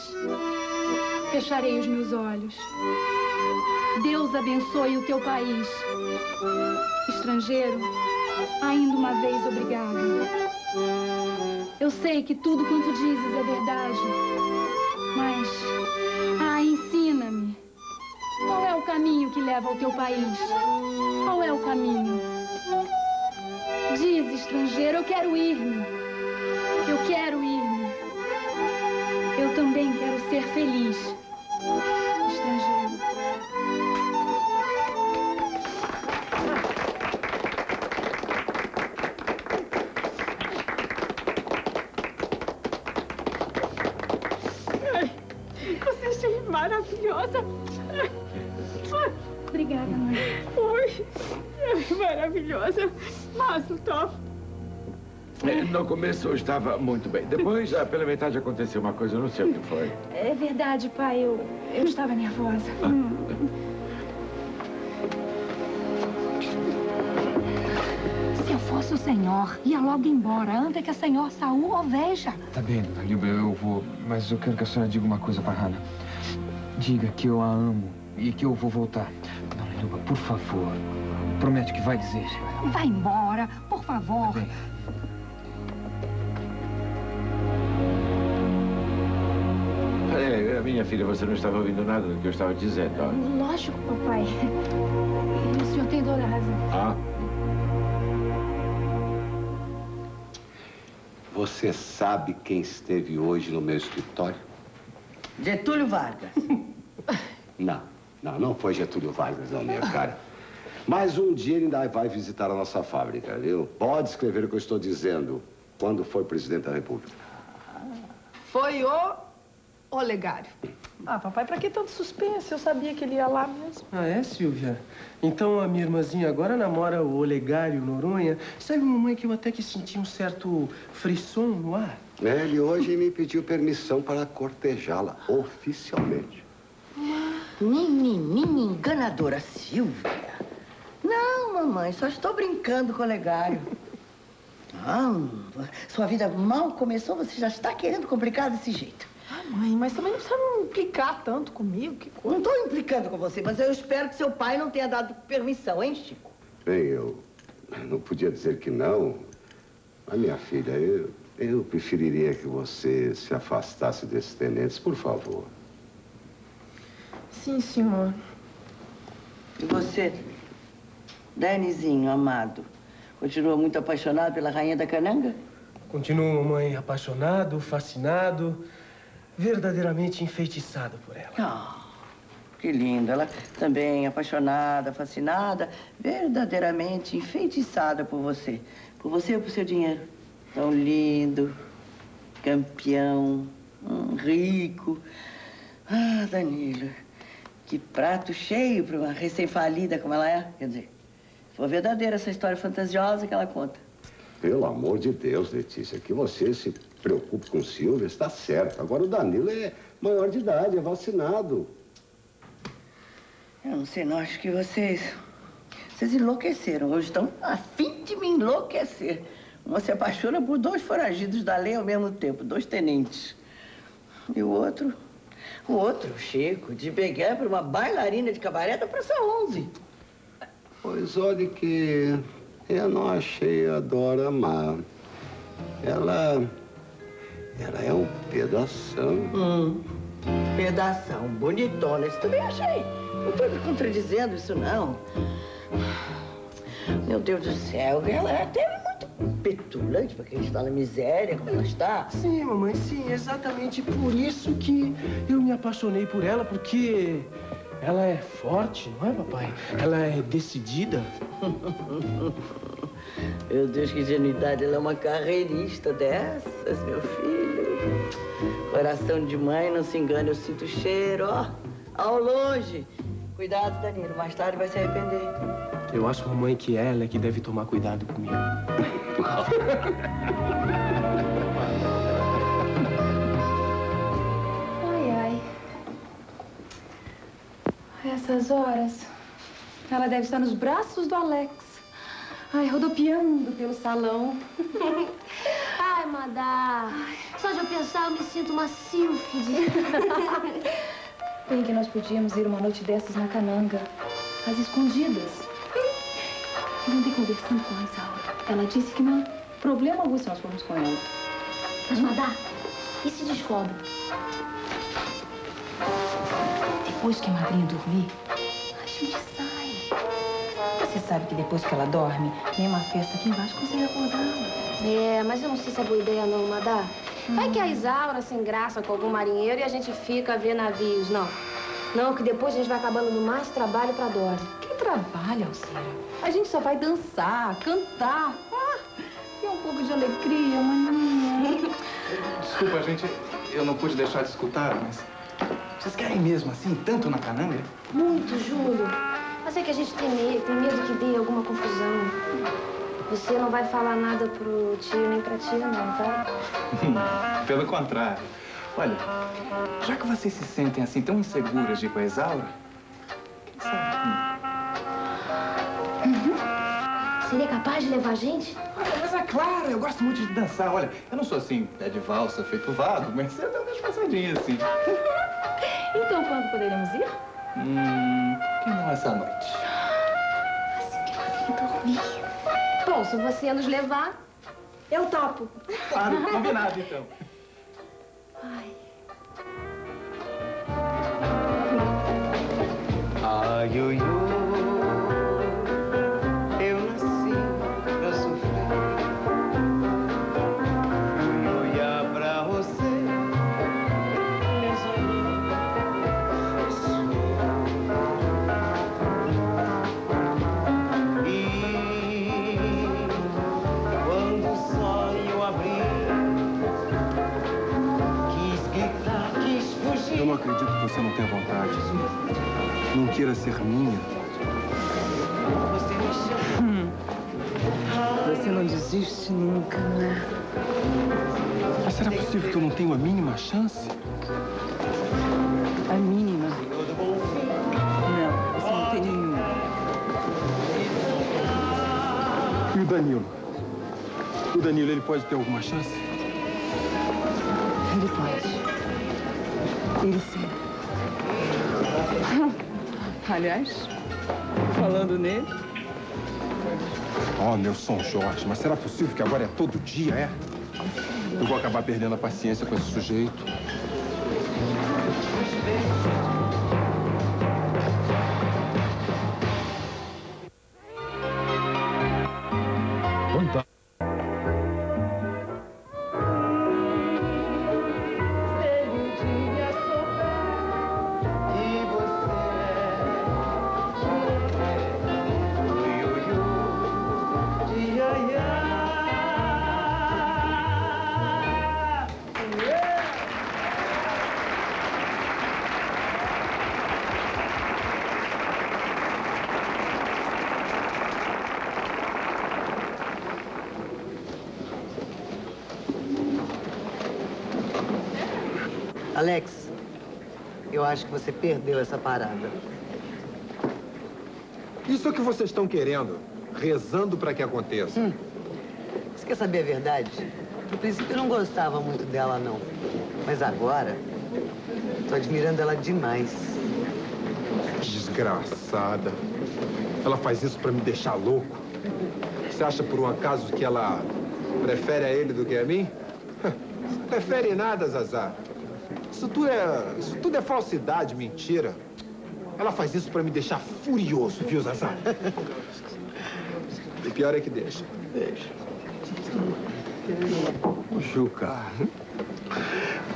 fecharei os meus olhos. Deus abençoe o teu país. Estrangeiro, ainda uma vez obrigado. Eu sei que tudo quanto dizes é verdade, mas, ah, ensina-me. Qual é o caminho que leva ao teu país? Qual é o caminho? Diz, estrangeiro, eu quero ir-me. Eu quero ser feliz. Estrangeiro. Você achei maravilhosa. Obrigada, mãe. Oi, maravilhosa. Mazel tov. No começo eu estava muito bem. Depois, ah, pela metade, aconteceu uma coisa, eu não sei o que foi. É verdade, pai. Eu, eu estava nervosa. Hum. Se eu fosse o senhor, ia logo embora, antes que a senhora Saul o veja. Tá bem, dona Lilba, eu vou. Mas eu quero que a senhora diga uma coisa pra Hannah. Diga que eu a amo e que eu vou voltar. Dona Lilba, por favor. Promete que vai dizer. Vai embora, por favor. É, minha filha, você não estava ouvindo nada do que eu estava dizendo. ó. Lógico, papai. O senhor tem toda a razão. Ah, Você sabe quem esteve hoje no meu escritório? Getúlio Vargas. Não, não, não foi Getúlio Vargas, não, minha cara. Mas um dia ele ainda vai visitar a nossa fábrica, viu? Pode escrever o que eu estou dizendo. Quando foi presidente da República? Foi o Olegário. Ah, papai, pra que tanto suspense? Eu sabia que ele ia lá mesmo. Ah, é, Silvia? Então a minha irmãzinha agora namora o Olegário Noronha. Sabe, mamãe, que eu até que senti um certo frisson no ar? É, Ele hoje me pediu permissão para cortejá-la oficialmente. Menininha enganadora, Silvia. Não, mamãe, só estou brincando com o Olegário. Ah, sua vida mal começou, você já está querendo complicar desse jeito. Ah, mãe, mas também não precisa não implicar tanto comigo. Que coisa. Não estou implicando com você, mas eu espero que seu pai não tenha dado permissão, hein, Chico? Bem, eu não podia dizer que não. Mas, minha filha, eu, eu preferiria que você se afastasse desses tenentes, por favor. Sim, senhor. E você, Danizinho, amado, continua muito apaixonado pela rainha da cananga? Continuo, mamãe, apaixonado, fascinado, verdadeiramente enfeitiçado por ela. Ah, que lindo. Ela também apaixonada, fascinada, verdadeiramente enfeitiçada por você. Por você e por seu dinheiro. Tão lindo, campeão, hum, rico. Ah, Danilo, que prato cheio para uma recém-falida como ela é. Quer dizer, foi verdadeira essa história fantasiosa que ela conta. Pelo amor de Deus, Letícia, que você se preocupe com Silvia, está certo. Agora o Danilo é maior de idade, é vacinado. Eu não sei, não. Acho que vocês... Vocês enlouqueceram. Hoje estão a fim de me enlouquecer. Uma se apaixona por dois foragidos da lei ao mesmo tempo, dois tenentes. E o outro... O outro, o Chico, de pegar para uma bailarina de cabaré da Praça 11. Pois olhe que eu não achei a Dora má. Ela. Ela é um pedação. Hum, pedação, bonitona. Isso também achei. Não estou me contradizendo isso, não. Meu Deus do céu, ela é até muito petulante para quem está na miséria, como ela está. Sim, mamãe, sim. Exatamente por isso que eu me apaixonei por ela, porque ela é forte, não é, papai? Ela é decidida. Meu Deus, que ingenuidade. Ela é uma carreirista dessas, meu filho. Coração de mãe, não se engane, eu sinto o cheiro, ó. Ao longe. Cuidado, Danilo, mais tarde vai se arrepender. Eu acho, mamãe, que ela é que deve tomar cuidado comigo. Ai, ai. Essas horas, ela deve estar nos braços do Alex. Ai, rodopiando pelo salão. Ai, Madá. Só de eu pensar, eu me sinto uma sílfide. Bem que nós podíamos ir uma noite dessas na cananga, às escondidas. Eu andei conversando com a Isaura. Ela disse que não há problema algum se nós formos com ela. Mas, Madá, e se descobre? Depois que a madrinha dormir, a gente sai. Você sabe que depois que ela dorme, tem uma festa aqui embaixo consegue acordá-la. É, mas eu não sei se é boa ideia não, Madá. Vai Hum. que a Isaura se engraça com algum marinheiro e a gente fica a ver navios. Não. Não, que depois a gente vai acabando no mais trabalho pra Dora. Que trabalho, Alcira? A gente só vai dançar, cantar. Ah, e um pouco de alegria, maninha. Desculpa, gente, eu não pude deixar de escutar, mas Vocês querem mesmo assim, tanto na cananga? Muito, Júlio. Mas é que a gente tem medo, tem medo que dê alguma confusão. Você não vai falar nada pro tio nem pra tia, não, tá? Pelo contrário. Olha, já que vocês se sentem assim tão inseguras de ir com a Isaura, quem sabe? Seria capaz de levar a gente? Olha, mas é claro, eu gosto muito de dançar. Olha, eu não sou assim, pé de valsa, feito vago, mas eu dou umas passadinhas assim. Então, quando poderemos ir? Hum, quem não essa noite? Dormir. Bom, se você nos levar, eu topo. Claro, combinado então. Ai, oi, oi, eu Não queira ser minha. Você me chama. Hum. Você não desiste nunca, né? Mas será possível que eu não tenha a mínima chance? A mínima? Não, você não tem nenhuma. E o Danilo? O Danilo, ele pode ter alguma chance? Ele pode. Ele sim. Aliás, falando nele, Oh, meu São Jorge, mas será possível que agora é todo dia, é? Eu vou acabar perdendo a paciência com esse sujeito. Você perdeu essa parada. Isso é o que vocês estão querendo, rezando para que aconteça. Você quer saber a verdade? No princípio eu não gostava muito dela, não. Mas agora, tô admirando ela demais. Desgraçada. Ela faz isso para me deixar louco. Você acha por um acaso que ela prefere a ele do que a mim? Prefere nada, Zazá. Isso tudo é, isso tudo é falsidade, mentira. Ela faz isso para me deixar furioso, viu, Zazá? E pior é que deixa. Deixa. Juca,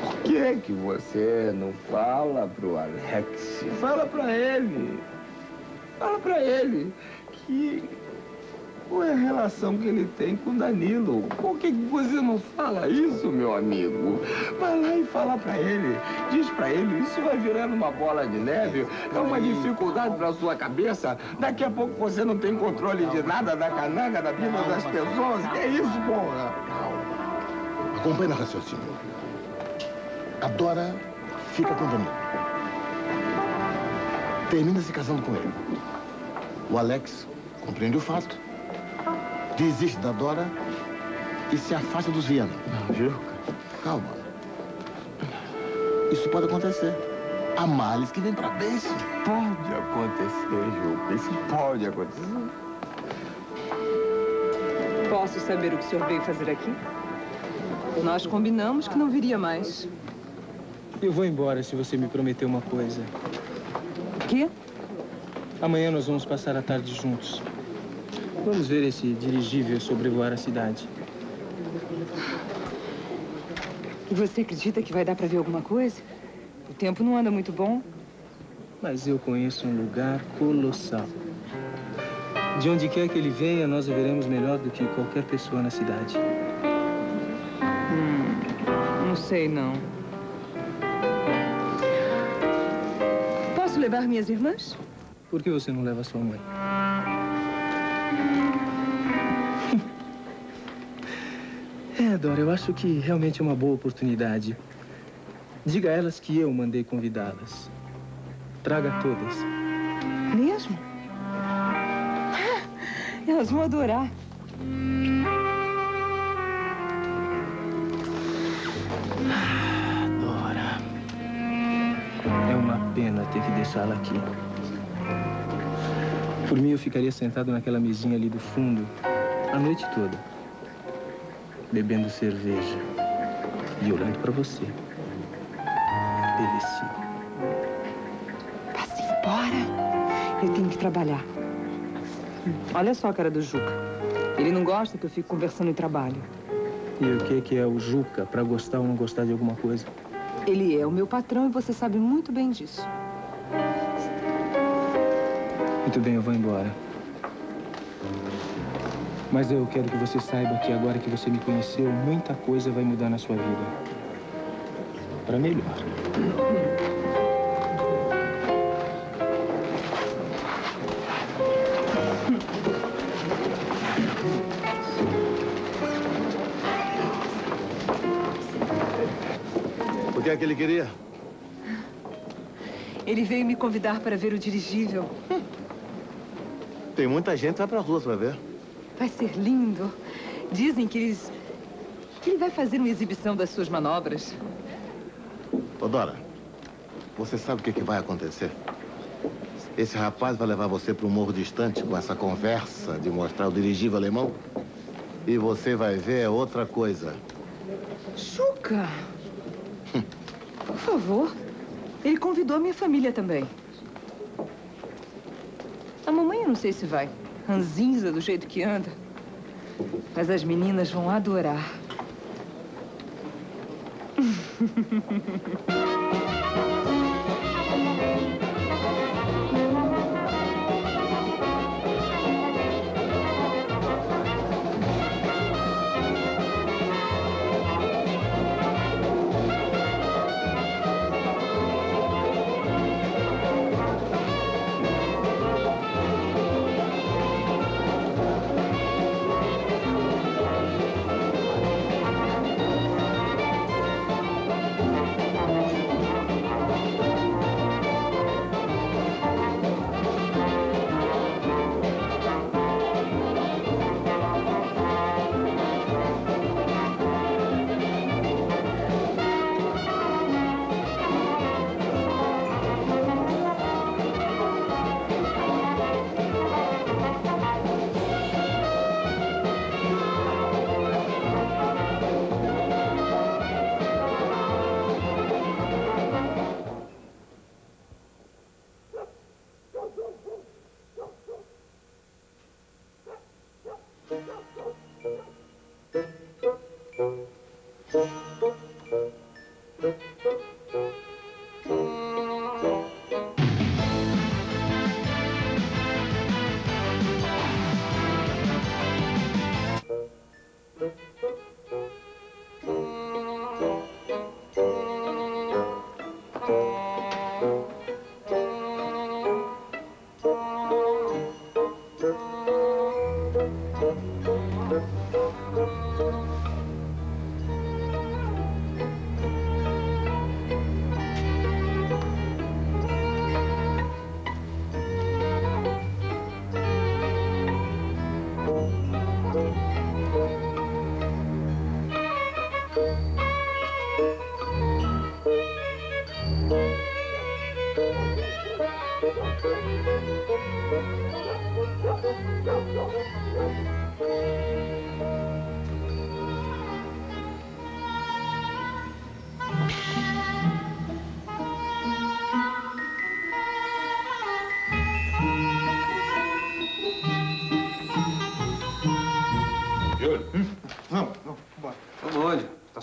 por que é que você não fala pro Alex? Fala pra ele. Fala pra ele que qual é a relação que ele tem com o Danilo? Por que você não fala isso, meu amigo? Vai lá e fala pra ele. Diz pra ele, isso vai virando uma bola de neve. É uma dificuldade pra sua cabeça. Daqui a pouco você não tem controle de nada da cananga, da vida das pessoas. Que é isso, porra? Acompanhe o raciocínio. A Dora fica com o Danilo. Termina se casando com ele. O Alex compreende o fato. Desiste da Dora e se afasta dos Viana. Não, Juca. Calma. Isso pode acontecer. Há males que vem pra bem, sim. Pode acontecer, Juca. Isso pode acontecer. Posso saber o que o senhor veio fazer aqui? Nós combinamos que não viria mais. Eu vou embora se você me prometer uma coisa. O quê? Amanhã nós vamos passar a tarde juntos. Vamos ver esse dirigível sobrevoar a cidade. E você acredita que vai dar pra ver alguma coisa? O tempo não anda muito bom. Mas eu conheço um lugar colossal. De onde quer que ele venha, nós o veremos melhor do que qualquer pessoa na cidade. Hum, não sei, não. levar minhas irmãs? Por que você não leva sua mãe? Dora, eu acho que realmente é uma boa oportunidade. Diga a elas que eu mandei convidá-las. Traga todas. Mesmo? Elas vão adorar. Dora. É uma pena ter que deixá-la aqui. Por mim, eu ficaria sentado naquela mesinha ali do fundo a noite toda, bebendo cerveja e olhando para você. Delícia. Vá-se embora. Eu tenho que trabalhar. Olha só a cara do Juca. Ele não gosta que eu fique conversando em trabalho. E o que que é o Juca para gostar ou não gostar de alguma coisa? Ele é o meu patrão e você sabe muito bem disso. Muito bem, eu vou embora. Mas eu quero que você saiba que agora que você me conheceu, muita coisa vai mudar na sua vida. Para melhor. O que é que ele queria? Ele veio me convidar para ver o dirigível. Tem muita gente, vai pra rua, você vai ver. Vai ser lindo. Dizem que eles... que ele vai fazer uma exibição das suas manobras. Ô, Dora, você sabe o que, que vai acontecer? Esse rapaz vai levar você para um morro distante com essa conversa de mostrar o dirigível alemão. E você vai ver é outra coisa. Juca! Por favor. Ele convidou a minha família também. A mamãe eu não sei se vai. Ranzinza do jeito que anda. Mas as meninas vão adorar.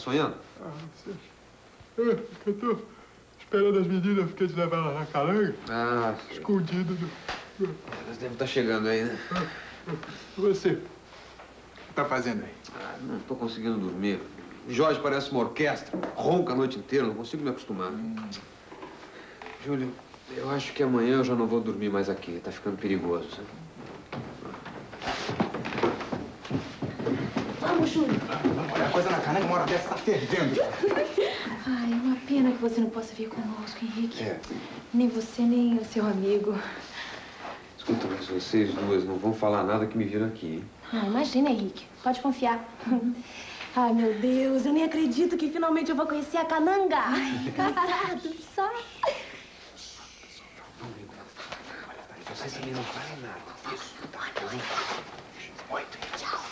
onde? Tá sonhando? Eu, eu tô esperando as meninas, fiquei de levar ela na calanga, Ah, escondido. Do... elas devem estar chegando aí, né? Você, o que tá fazendo aí? Ah, não tô conseguindo dormir. Jorge parece uma orquestra. Ronca a noite inteira, não consigo me acostumar. Júlio, Eu acho que amanhã eu já não vou dormir mais aqui. Tá ficando perigoso. sabe? Vamos, Júlio. Coisa na cananga, uma hora dessa tá fervendo. Ai, é uma pena que você não possa vir conosco, Henrique. É. Nem você, nem o seu amigo. Escuta, mas vocês duas não vão falar nada que me viram aqui, hein? Ah, imagina, Henrique. Pode confiar. Ai, meu Deus, eu nem acredito que finalmente eu vou conhecer a Cananga. Ai, casado, só. Vocês também não falem nada. Isso, tá. Oi, tchau.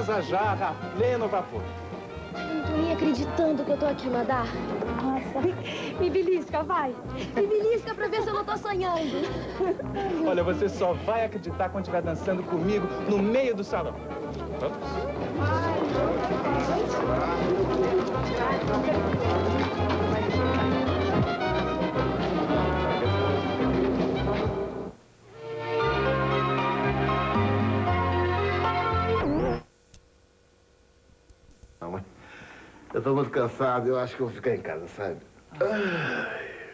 Está, a famosa jarra a pleno vapor. Não tô nem acreditando que eu tô aqui, Madá. Nossa, me belisca, vai. Me belisca pra ver se eu não tô sonhando. Olha, você só vai acreditar quando estiver dançando comigo no meio do salão. Vamos? Não, eu acho que eu vou ficar em casa, sabe?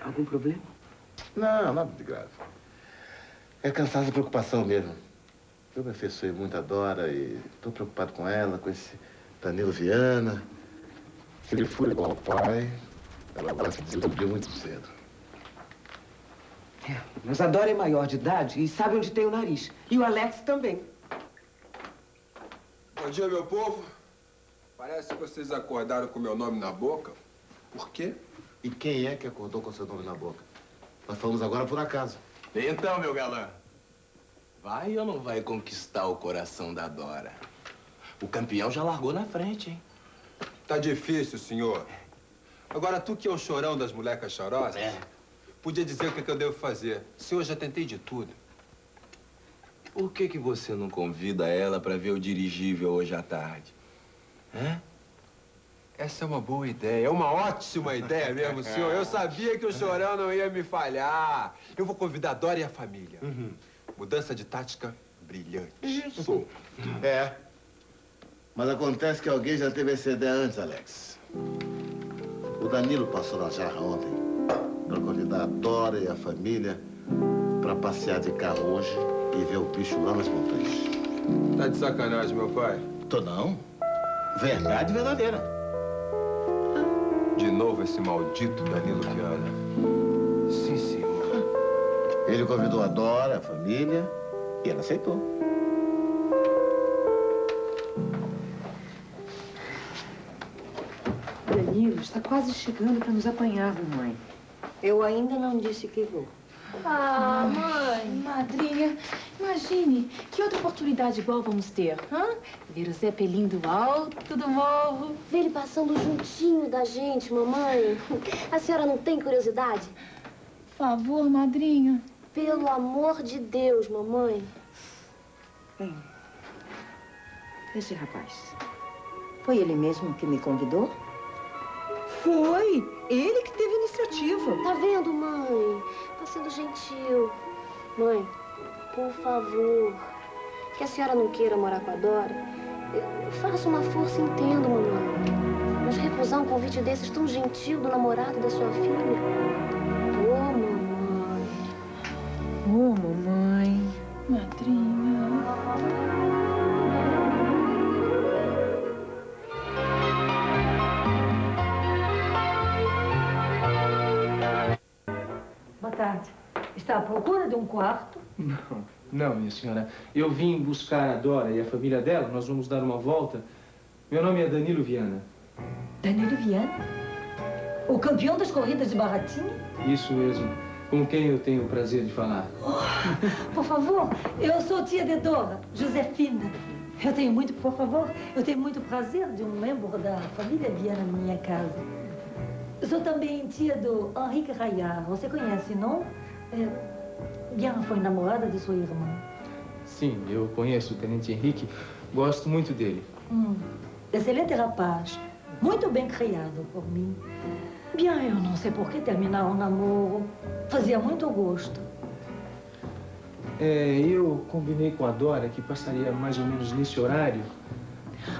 Algum problema? Não, nada de grave. É cansaço e preocupação mesmo. Eu me afeiçoei muito a Dora e tô preocupado com ela, com esse Danilo Viana. Se ele for igual ao pai, ela vai se descobrir muito cedo. É, mas a Dora é maior de idade e sabe onde tem o nariz. E o Alex também. Bom dia, meu povo. Parece que vocês acordaram com meu nome na boca. Por quê? E quem é que acordou com seu nome na boca? Nós fomos agora por acaso. Então, meu galã, vai ou não vai conquistar o coração da Dora? O campeão já largou na frente, hein? Tá difícil, senhor. Agora, tu que é o chorão das molecas chorosas, podia dizer o que, que eu devo fazer. Se eu já tentei de tudo. Por que, que você não convida ela pra ver o dirigível hoje à tarde? Hã? Essa é uma boa ideia, é uma ótima ideia mesmo, senhor. Eu sabia que o chorão não ia me falhar. Eu vou convidar a Dora e a família. Mudança de tática brilhante. Isso. É. Mas acontece que alguém já teve essa ideia antes, Alex. O Danilo passou na jarra ontem para convidar a Dora e a família para passear de carro hoje e ver o bicho lá nas montanhas. Tá de sacanagem, meu pai? Tô não. Verdade verdadeira. De novo esse maldito Danilo Viana. Sim, senhor. Ele convidou a Dora, a família, e ela aceitou. Danilo está quase chegando para nos apanhar, mamãe. Eu ainda não disse que vou. Ah, mãe, madrinha, imagine, que outra oportunidade igual vamos ter, hã? Ver o Zé Pelim do alto do morro. Ver ele passando juntinho da gente, mamãe. A senhora não tem curiosidade? Por favor, madrinha. Pelo amor de Deus, mamãe. Bem, esse rapaz, foi ele mesmo que me convidou? Foi! Ele que teve iniciativa. Tá vendo, mãe? Sendo gentil. Mãe, por favor. Que a senhora não queira morar com a Dora. Eu, eu faço uma força e entendo, mamãe. Mas recusar um convite desses tão gentil do namorado da sua filha? Ô, mamãe. Ô, mamãe. Madrinha. Tarde. Está à procura de um quarto? Não, não, minha senhora. Eu vim buscar a Dora e a família dela. Nós vamos dar uma volta. Meu nome é Danilo Viana. Danilo Viana? O campeão das corridas de Baratinha? Isso mesmo. Com quem eu tenho o prazer de falar? Por favor, eu sou tia de Dora, Josefina. Eu tenho muito, por favor, eu tenho muito prazer de um membro da família Viana na minha casa. Sou também tia do Henrique Rayard. Você conhece, não? É, foi namorada de sua irmã. Sim, eu conheço o Tenente Henrique. Gosto muito dele. Hum, excelente rapaz. Muito bem criado por mim. Bien, eu não sei por que terminar o namoro. Fazia muito gosto. É, eu combinei com a Dora que passaria mais ou menos nesse horário.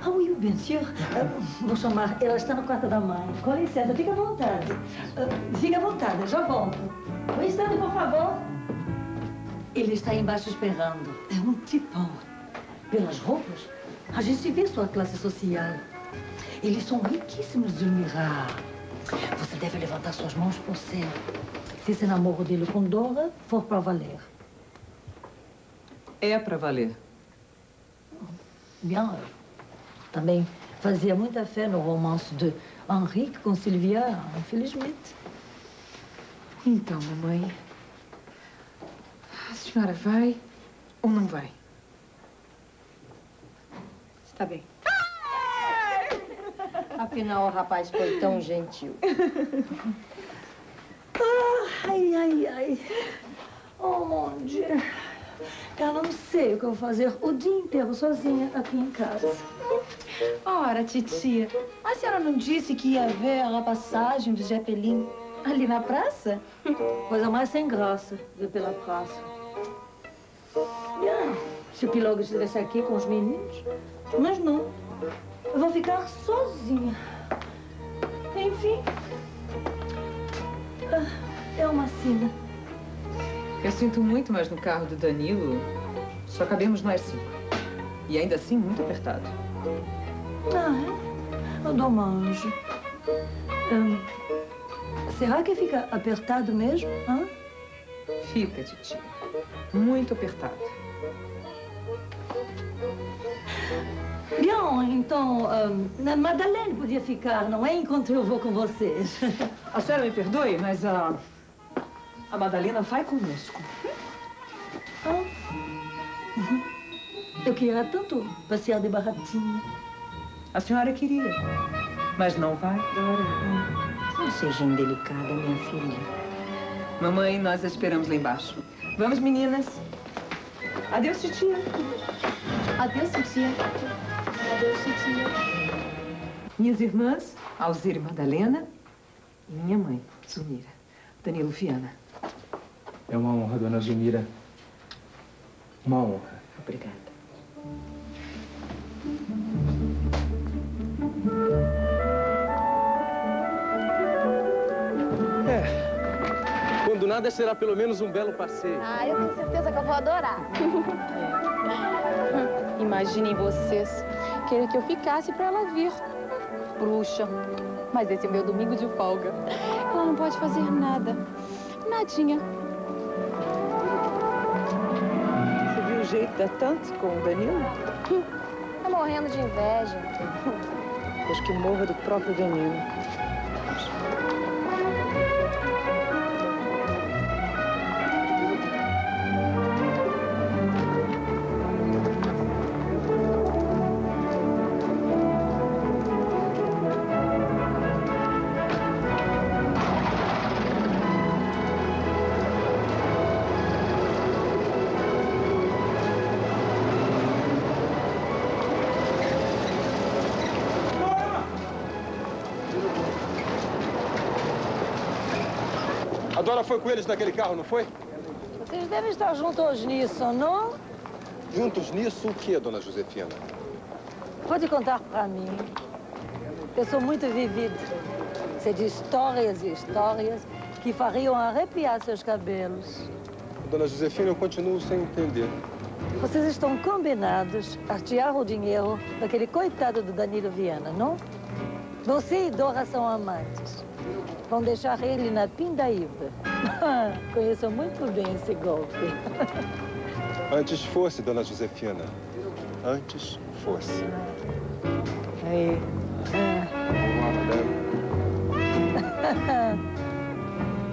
Ah, oui, bien sûr. Ah, vou chamar. Ela está no quarto da mãe. Com licença, fica à vontade. Ah, fica à vontade, já volto. Um instante, por favor. Ele está embaixo esperando. É um tipão. Pelas roupas, a gente vê sua classe social. Eles são riquíssimos de mirar. Você deve levantar suas mãos para o céu. Se esse namoro dele com Dora for para valer. É pra valer. Bien. Também fazia muita fé no romance de Henrique com Sylvia, infelizmente. Então, mamãe, a senhora vai ou não vai? Está bem. Afinal, o rapaz foi tão gentil. Ai, ai, ai. Onde? Eu não sei o que eu vou fazer o dia inteiro sozinha aqui em casa. Ora, titia, a senhora não disse que ia ver a passagem do Zeppelin ali na praça? Coisa mais sem graça ver pela praça. Bien, se o piloto estivesse aqui com os meninos. Mas não. Eu vou ficar sozinha. Enfim. ah, É uma sina. Eu sinto muito, mas no carro do Danilo só cabemos nós cinco. E ainda assim, muito apertado. Ah, é? Dommage. Hum, será que fica apertado mesmo? Hã? Fica, titia. Muito apertado. Bien, então, hum, Madeleine podia ficar, não é? Enquanto eu vou com vocês. A senhora me perdoe, mas a... A Madalena vai conosco. Ah. Uhum. Eu queria tanto passear de baratinha. A senhora queria, mas não vai. Dora, não seja indelicada, minha filha. Mamãe, nós a esperamos lá embaixo. Vamos, meninas. Adeus, titia. Adeus, titia. Adeus, titia. Minhas irmãs, Alzira e Madalena, e minha mãe, Zumira. Danilo Viana. É uma honra, dona Zumira. Uma honra. Obrigada. É. Quando nada será pelo menos um belo passeio. Ah, eu tenho certeza que eu vou adorar. Imaginem vocês querer que eu ficasse pra ela vir. Bruxa. Mas esse é meu domingo de folga. Ela não pode fazer nada. Nadinha. Você viu o jeito da Tante com o Danilo? Morrendo de inveja. Pois que morra do próprio veneno. A Dora foi com eles naquele carro, não foi? Vocês devem estar juntos nisso, não? Juntos nisso o quê, dona Josefina? Pode contar para mim. Eu sou muito vivida. Sei de histórias e histórias que fariam arrepiar seus cabelos. Dona Josefina, eu continuo sem entender. Vocês estão combinados a tirar o dinheiro daquele coitado do Danilo Viana, não? Você e Dora são amantes. Vão deixar ele na pindaíba. Conheço muito bem esse golpe. Antes fosse, dona Josefina. Antes fosse. Aí.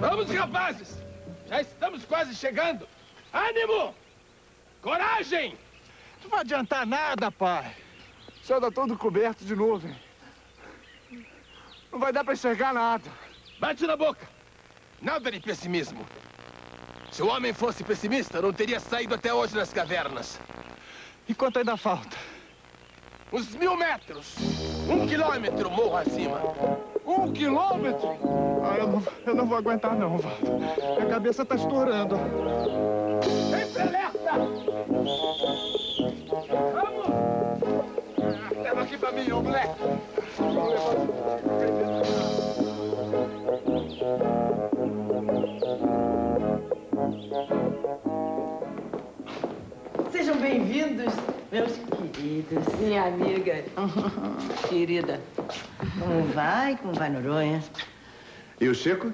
Vamos rapazes! Já estamos quase chegando. Ânimo! Coragem! Não vai adiantar nada, pai. O céu está todo coberto de nuvem. Não vai dar para enxergar nada. Bate na boca! Nada de pessimismo. Se o homem fosse pessimista, não teria saído até hoje das cavernas. E quanto ainda falta? Uns mil metros. Um quilômetro morro acima. Um quilômetro? Ah, eu não, eu não vou aguentar não, Valdo. Minha cabeça está estourando. Sempre alerta! Vamos! Leva aqui pra mim, ô moleque. Sejam bem-vindos, meus queridos. Minha amiga. Querida. Como vai? Como vai, Noronha? E o Chico?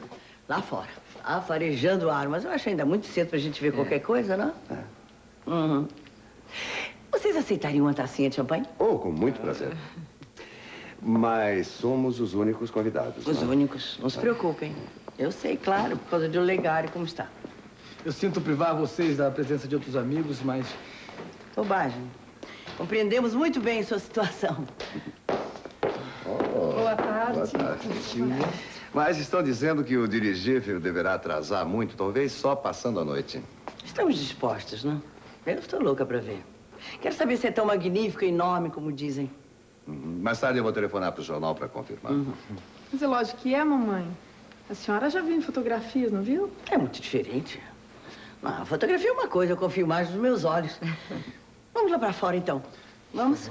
Lá fora. Lá farejando armas. Eu acho ainda muito cedo pra gente ver qualquer coisa, não? Uhum. Vocês aceitariam uma tacinha de champanhe? Oh, com muito prazer. Mas somos os únicos convidados. Os não? únicos. Não se preocupem. Eu sei, claro, por causa de Olegário como está. Eu sinto privar vocês da presença de outros amigos, mas... Bobagem. Compreendemos muito bem sua situação. Oh, Boa tarde. Boa tarde. Mas estão dizendo que o dirigível deverá atrasar muito, talvez só passando a noite. Estamos dispostos, não? Eu estou louca para ver. Quero saber se é tão magnífico e enorme como dizem. Uhum. Mais tarde eu vou telefonar para o jornal para confirmar. Mas é lógico que é, mamãe. A senhora já viu em fotografias, não viu? É muito diferente. Ah, a fotografia é uma coisa, eu confio mais nos meus olhos. Vamos lá para fora, então. Vamos?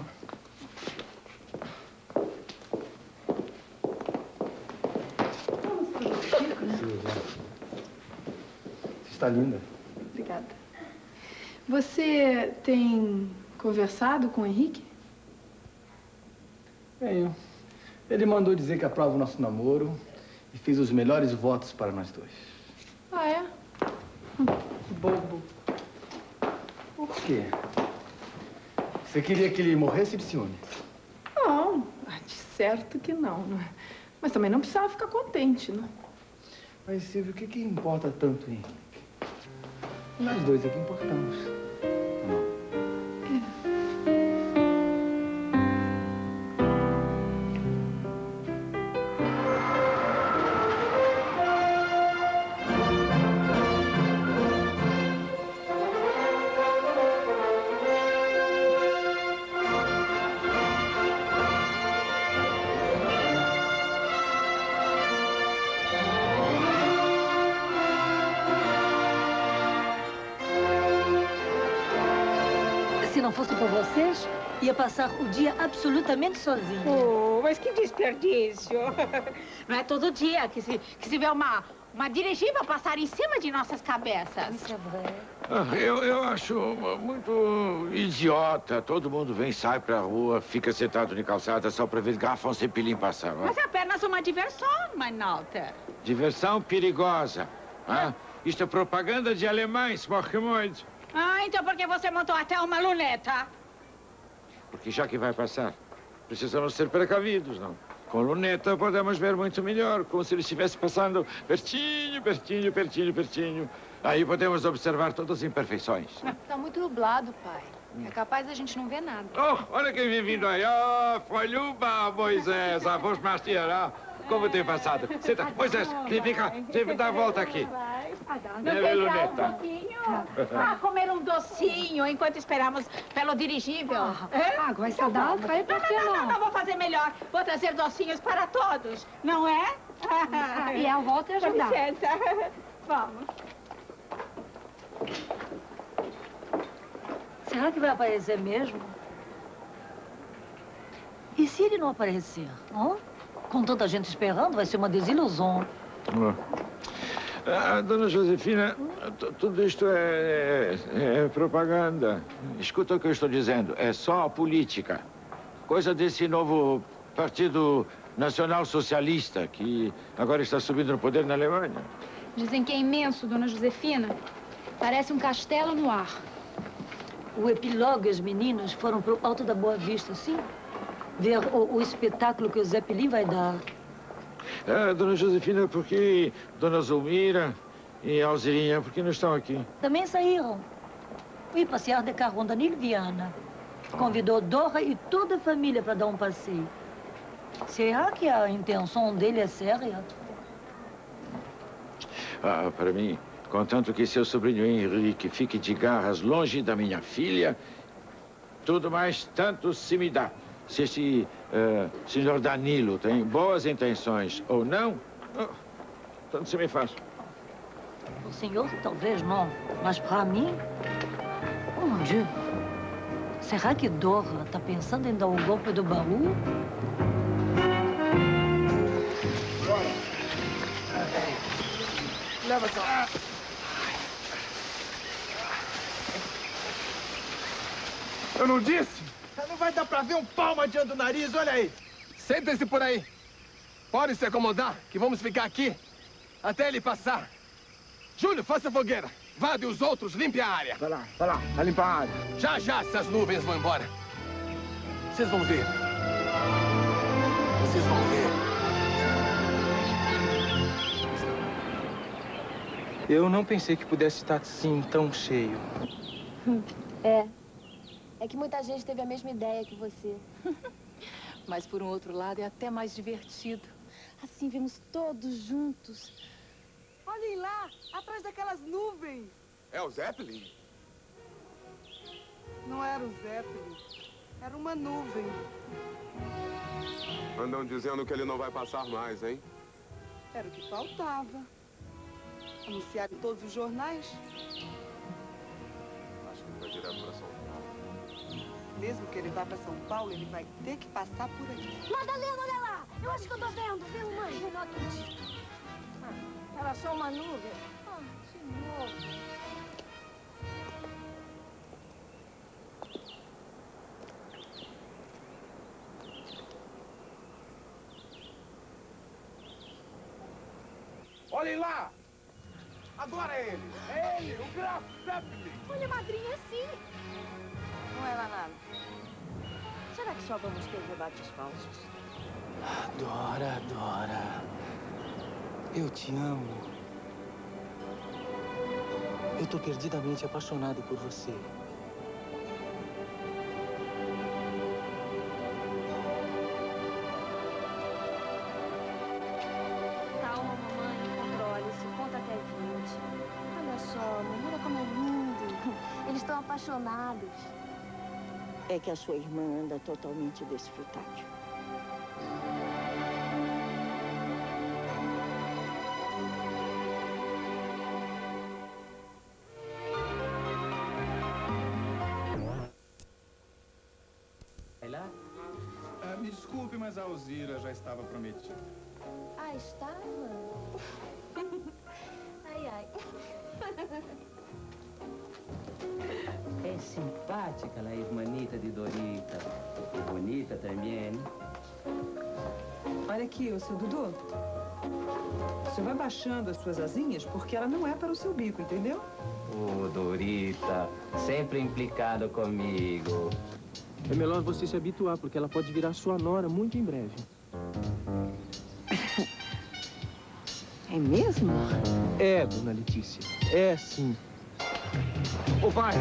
Você está linda. Obrigada. Você tem conversado com o Henrique? Tenho. Ele mandou dizer que aprova o nosso namoro e fez os melhores votos para nós dois. Ah, é? Hum, Bobo. Por quê? Você queria que ele morresse de ciúme? Não, ah, de certo que não, não é? Mas também não precisava ficar contente, né? Mas, Silvio, o que, que importa tanto em? Nós dois é que importamos. Passar o dia absolutamente sozinha. Oh, mas que desperdício. Não é todo dia que se, que se vê uma, uma dirigível passar em cima de nossas cabeças. Ah, Eu, eu acho muito idiota. Todo mundo vem, sai pra rua, fica sentado de calçada só pra ver garrafão sem pilim passar. ó. Mas é apenas uma diversão, Manalter. Diversão perigosa. ah? Isto é propaganda de alemães, morre muito. Ah, então por que você montou até uma luneta? Porque já que vai passar, precisamos ser precavidos, não? Com luneta podemos ver muito melhor, como se ele estivesse passando pertinho, pertinho, pertinho, pertinho. Aí podemos observar todas as imperfeições. Tá muito nublado, pai. É capaz da gente não ver nada. Oh, olha quem vem vindo aí. Oh, foi Luba, Moisés, a voz mastiga. Como tem passado? Senta, Moisés, vem, vem cá, vem dar a volta aqui. Não luneta. um pouquinho? Ah, comer um docinho enquanto esperamos pelo dirigível. Hã? Água salgada, vai pra não, que não, não, não? não, vou fazer melhor. Vou trazer docinhos para todos, não é? E eu volto a Com ajudar. licença. Vamos. Será que vai aparecer mesmo? E se ele não aparecer? hã? Com tanta gente esperando, vai ser uma desilusão. Ah, dona Josefina, tu- tudo isto é, é- é propaganda. Escuta o que eu estou dizendo. É só política. Coisa desse novo Partido Nacional Socialista, que agora está subindo no poder na Alemanha. Dizem que é imenso, dona Josefina. Parece um castelo no ar. O epílogo e as meninas foram pro Alto da Boa Vista, sim? Ver o, o espetáculo que o Zé Pelim vai dar. Ah, dona Josefina, por que Dona Zulmira e Alzirinha, por que não estão aqui? Também saíram. Fui passear de carro com Danilo Viana. Convidou Dora e toda a família para dar um passeio. Será que a intenção dele é séria? Ah, para mim, contanto que seu sobrinho Henrique fique de garras longe da minha filha, tudo mais tanto se me dá. Se esse uh, senhor Danilo tem boas intenções ou não, oh, tanto se me faz. O senhor, talvez não, mas para mim, oh mon Dieu, será que Dora está pensando em dar o golpe do baú? Leva só. Eu não disse? Não vai dar pra ver um palmo adiante do nariz, olha aí. Sentem-se por aí. Podem se acomodar, que vamos ficar aqui até ele passar. Júlio, faça fogueira. Vade os outros, limpe a área. Vai lá, vai lá, vai limpar a área. Já, já, essas nuvens vão embora. Vocês vão ver. Vocês vão ver. Eu não pensei que pudesse estar assim, tão cheio. É. É que muita gente teve a mesma ideia que você. Mas, por um outro lado, é até mais divertido. Assim, vemos todos juntos. Olhem lá, atrás daquelas nuvens. É o Zeppelin? Não era o Zeppelin. Era uma nuvem. Andam dizendo que ele não vai passar mais, hein? Era o que faltava. Anunciar em todos os jornais. Acho que ele vai direto para São Paulo. Mesmo que ele vá para São Paulo, ele vai ter que passar por aqui. Madalena, olha lá! Eu acho que eu tô vendo, viu, mãe? Eu não acredito. Ah, era só uma nuvem. Ah, de novo. Olhem lá! Agora é ele! É ele, o Graf Zeppelin! Olha, madrinha, sim! Não era nada. Será que só vamos ter debates falsos? Dora, Dora. Eu te amo. Eu tô perdidamente apaixonado por você. Calma, mamãe. Controle-se. Conta até 20. Olha só, mamãe, olha como é lindo. Eles estão apaixonados. É que a sua irmã anda totalmente desfrutável. Aqui, ô seu Dudu. Você vai baixando as suas asinhas porque ela não é para o seu bico, entendeu? Ô, Dorita, sempre implicado comigo. É melhor você se habituar, porque ela pode virar sua nora muito em breve. É mesmo? É, dona Letícia. É sim. Ô, pai,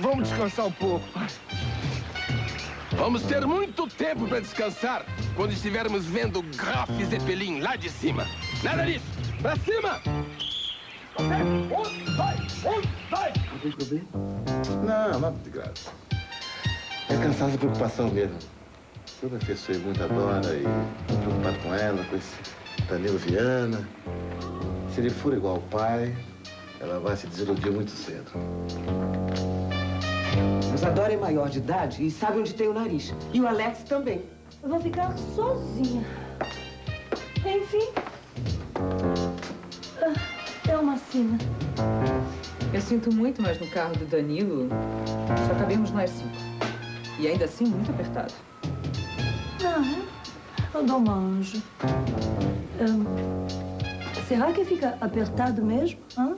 vamos descansar um pouco, pai. Vamos ter muito tempo para descansar quando estivermos vendo Graf Zeppelin lá de cima. Nada disso! Pra cima! Um, vai! Um, vai! Não tem problema? Não, nada de grave. É cansaço e preocupação mesmo. Eu afeiçoei muito a Dora e tô preocupado com ela, com esse Danilo Viana. Se ele for igual ao pai, ela vai se desiludir muito cedo. Mas a Dora é maior de idade e sabe onde tem o nariz. E o Alex também. Eu vou ficar sozinha. Enfim. ah, É uma sina. Eu sinto muito, mas no carro do Danilo só cabemos nós cinco. E ainda assim, muito apertado. Não, eu dou um anjo. Ahn, será que fica apertado mesmo? Hã?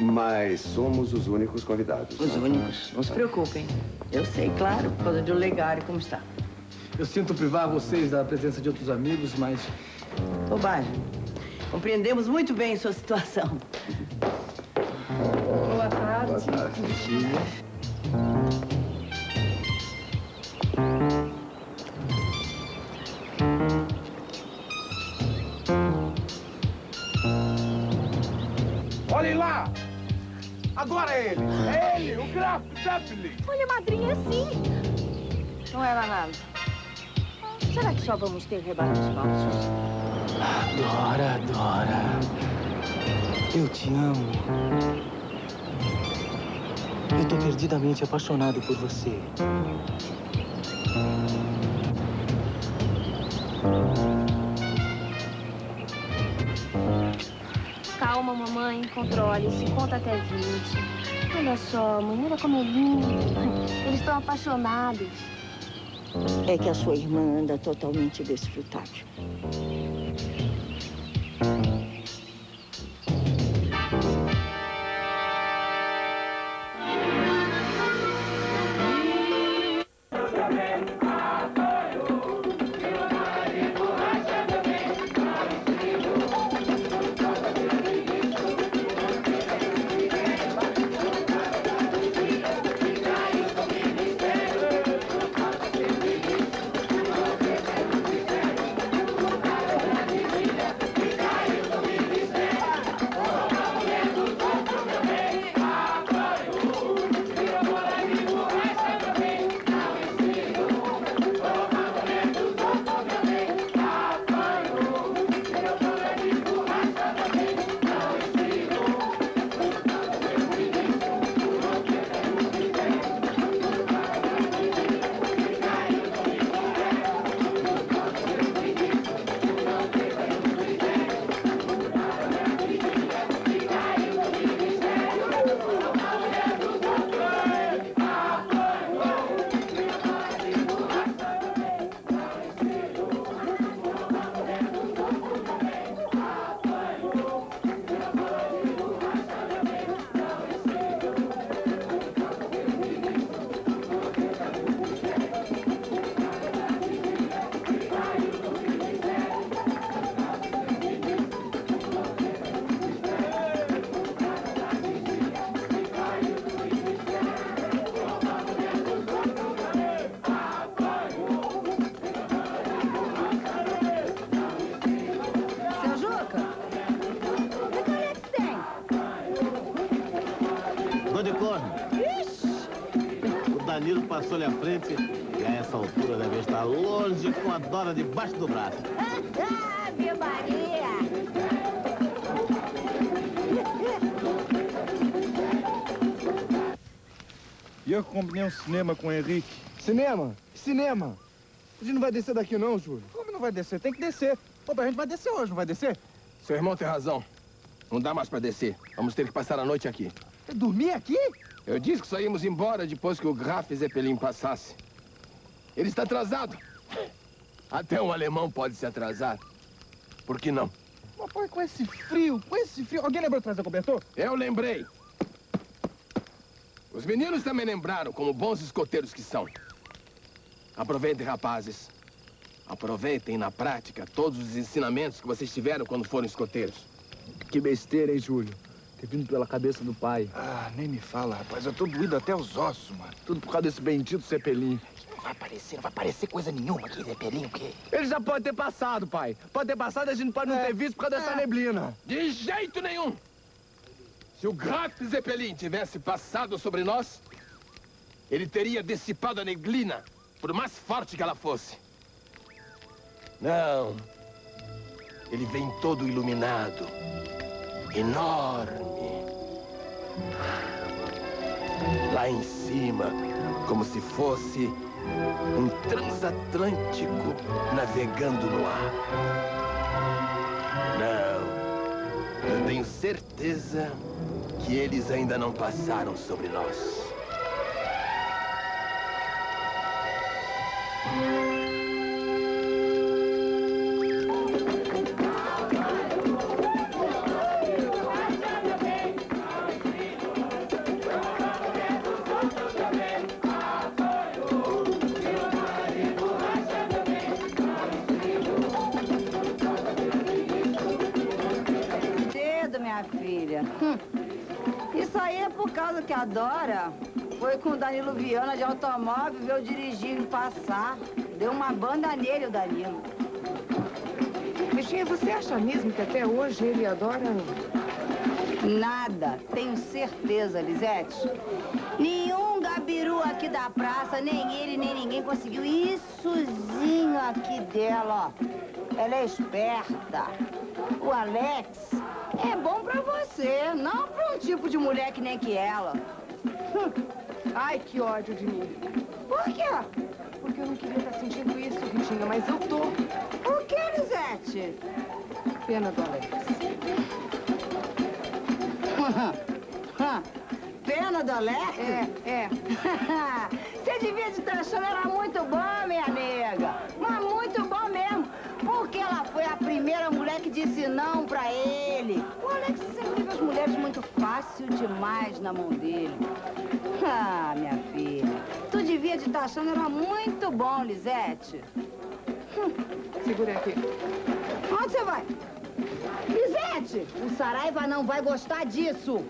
Mas somos os únicos convidados. Os únicos. Não se preocupem. Eu sei, claro, por causa do legário como está. Eu sinto privar vocês da presença de outros amigos, mas Bobagem. Compreendemos muito bem sua situação. Boa tarde. Boa tarde, tia. Olhem lá! Agora é ele! É ele, o Graf Zeppelin! Olha, madrinha, é sim. Não é lá nada. Será que só vamos ter rebates falsos? Dora, Dora. Eu te amo. Eu tô perdidamente apaixonado por você. Calma, mamãe. Controle-se. Conta até 20. Olha só, mãe. Olha como é lindo. Eles estão apaixonados. É que a sua irmã anda totalmente desfrutável. Um cinema com o Henrique. Cinema? Cinema? A gente não vai descer daqui não, Júlio. Como não vai descer? Tem que descer. Pô, a gente vai descer hoje, não vai descer? Seu irmão tem razão. Não dá mais pra descer. Vamos ter que passar a noite aqui. Dormir aqui? Eu disse que só íamos embora depois que o Graf Zeppelin passasse. Ele está atrasado. Até um alemão pode se atrasar. Por que não? Mas, pô, com esse frio, com esse frio. Alguém lembrou de trazer cobertor? Eu lembrei. Os meninos também lembraram, como bons escoteiros que são. Aproveitem, rapazes. Aproveitem na prática todos os ensinamentos que vocês tiveram quando foram escoteiros. Que besteira, hein, Júlio? Ter vindo pela cabeça do pai. Ah, nem me fala, rapaz. Eu tô doído até os ossos, mano. Tudo por causa desse bendito Zeppelin. Não vai aparecer, não vai aparecer coisa nenhuma aqui, Zeppelin, o quê? Ele já pode ter passado, pai. Pode ter passado, a gente pode não ter visto por causa dessa neblina. De jeito nenhum! Se o Graf Zeppelin tivesse passado sobre nós, ele teria dissipado a neblina, por mais forte que ela fosse. Não. Ele vem todo iluminado, enorme. Lá em cima, como se fosse um transatlântico navegando no ar. Não. Eu tenho certeza que eles ainda não passaram sobre nós. A Dora foi com o Danilo Viana de automóvel, viu dirigindo passar. Deu uma banda nele, o Danilo. Virginia, você acha mesmo que até hoje ele adora... Nada, tenho certeza, Lisete. Nenhum gabiru aqui da praça, nem ele, nem ninguém conseguiu issozinho aqui dela, ó. Ela é esperta. O Alex é bom pra você, não pra um tipo de mulher que nem que ela. Ai, que ódio de mim. Por quê? Porque eu não queria estar sentindo isso, Virginia, mas eu tô. Por que, Lisete? Pena do Alex. Pena do Alex? É, é. Você devia estar achando ela muito bom, minha nega. Mas disse não pra ele. O Alex sempre teve as mulheres muito fácil demais na mão dele. Ah, minha filha. Tu devia de estar achando ela muito bom, Lisete. Segura aqui. Onde você vai? Lisete! O Saraiva não vai gostar disso.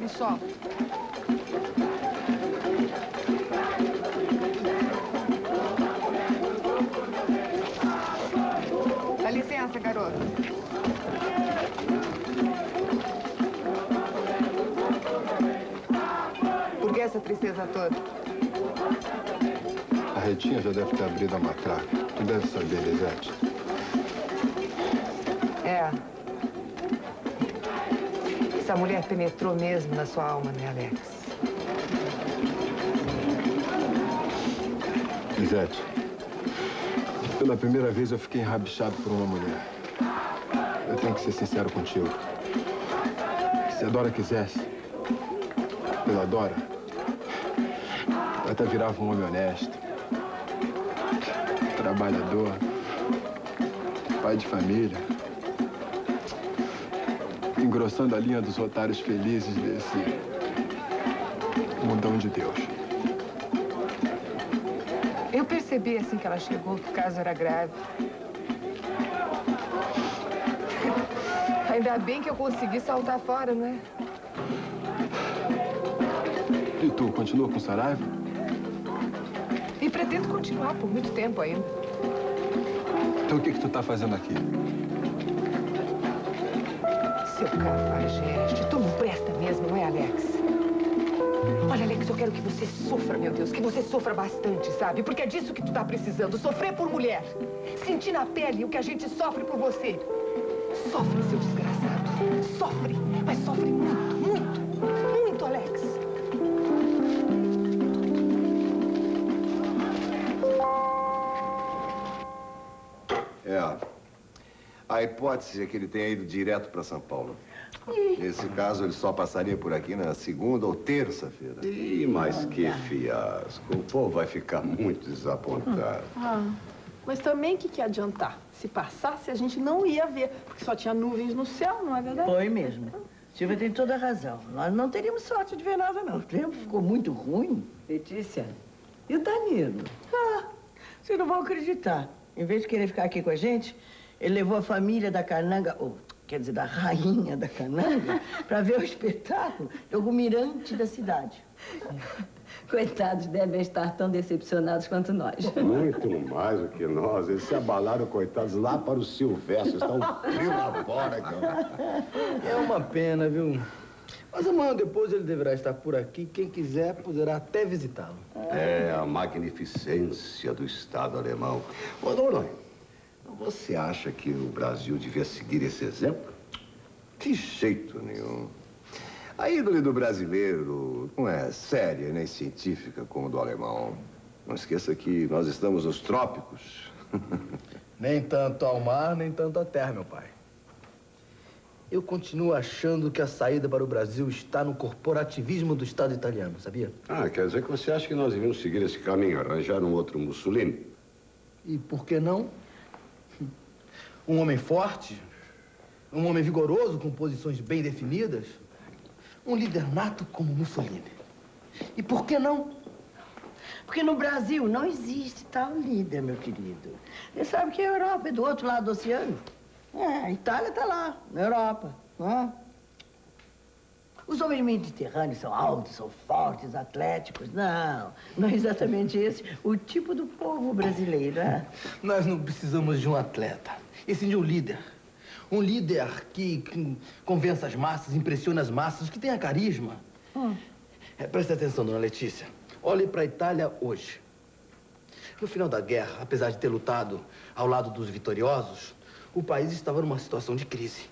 Me solta. Licença, garoto. Por que essa tristeza toda? A Retinha já deve ter abrido a matraca. Tu deve saber, Lisete. É. Essa mulher penetrou mesmo na sua alma, né, Alex? Lisete, pela primeira vez eu fiquei enrabixado por uma mulher. Eu tenho que ser sincero contigo. Se a Dora quisesse, pela Dora, eu até virava um homem honesto, trabalhador, pai de família, engrossando a linha dos otários felizes desse mundão de Deus. Percebi assim que ela chegou que o caso era grave. Ainda bem que eu consegui saltar fora, não é? E tu, continua com Saraiva? E pretendo continuar por muito tempo ainda. Então o que que tu tá fazendo aqui? Seu cafajeste, tu não presta mesmo, não é, Alex? Olha, Alex, eu quero que você sofra, meu Deus, que você sofra bastante, sabe? Porque é disso que tu tá precisando, sofrer por mulher. Sentir na pele o que a gente sofre por você. Sofre, seu desgraçado. Sofre, mas sofre muito, muito, muito, Alex. É. A hipótese é que ele tenha ido direto para São Paulo. Nesse caso, ele só passaria por aqui na segunda ou terça-feira. Ih, mas que fiasco. O povo vai ficar muito desapontado. Ah, mas também o que, que ia adiantar? Se passasse, a gente não ia ver, porque só tinha nuvens no céu, não é verdade? Foi mesmo. Silvia tem toda a razão. Nós não teríamos sorte de ver nada, não. O tempo ficou muito ruim. Letícia, e o Danilo? Ah, vocês não vão acreditar. Em vez de querer ficar aqui com a gente, ele levou a família da Cananga, ou quer dizer, da rainha da Cananga, para ver o espetáculo de algum mirante da cidade. Coitados, devem estar tão decepcionados quanto nós. Muito mais do que nós. Eles se abalaram, coitados, lá para o Silvestre. Está um frio lá fora, cara. É uma pena, viu? Mas amanhã depois ele deverá estar por aqui. Quem quiser poderá até visitá-lo. É a magnificência do Estado alemão. Ô, Dona, você acha que o Brasil devia seguir esse exemplo? De jeito nenhum. A índole do brasileiro não é séria nem científica como do alemão. Não esqueça que nós estamos nos trópicos. Nem tanto ao mar, nem tanto à terra, meu pai. Eu continuo achando que a saída para o Brasil está no corporativismo do Estado italiano, sabia? Ah, quer dizer que você acha que nós devemos seguir esse caminho, arranjar um outro Mussolini? E por que não? Um homem forte, um homem vigoroso, com posições bem definidas, um líder nato como Mussolini. E por que não? Porque no Brasil não existe tal líder, meu querido. Você sabe que a Europa é do outro lado do oceano. É, a Itália está lá, na Europa. Não é? Os homens mediterrâneos são altos, são fortes, atléticos. Não, não é exatamente esse o tipo do povo brasileiro, né? Nós não precisamos de um atleta, e sim de um líder. Um líder que, que convença as massas, impressiona as massas, que tenha carisma. Hum. É, preste atenção, dona Letícia. Olhe para a Itália hoje. No final da guerra, apesar de ter lutado ao lado dos vitoriosos, o país estava numa situação de crise.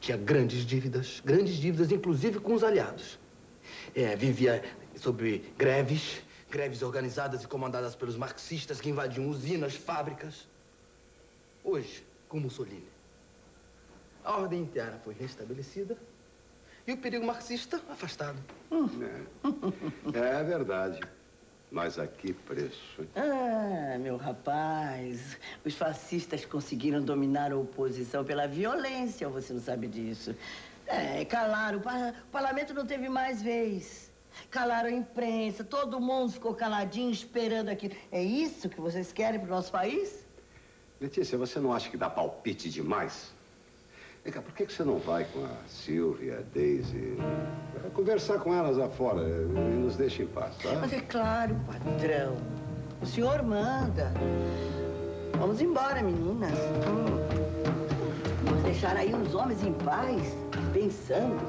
Tinha grandes dívidas, grandes dívidas, inclusive com os aliados. É, vivia sob greves, greves organizadas e comandadas pelos marxistas que invadiam usinas, fábricas. Hoje, com Mussolini, a ordem interna foi restabelecida e o perigo marxista afastado. É verdade. Mas a que preço? hein? Ah, meu rapaz, os fascistas conseguiram dominar a oposição pela violência, você não sabe disso? É, calaram, o, par- o parlamento não teve mais vez. Calaram a imprensa, todo mundo ficou caladinho esperando aquilo. É isso que vocês querem para o nosso país? Letícia, você não acha que dá palpite demais? Vem cá, por que você não vai com a Silvia, a Daisy, conversar com elas lá fora e nos deixa em paz, tá? Mas é claro, patrão. O senhor manda. Vamos embora, meninas. Vamos deixar aí os homens em paz, pensando.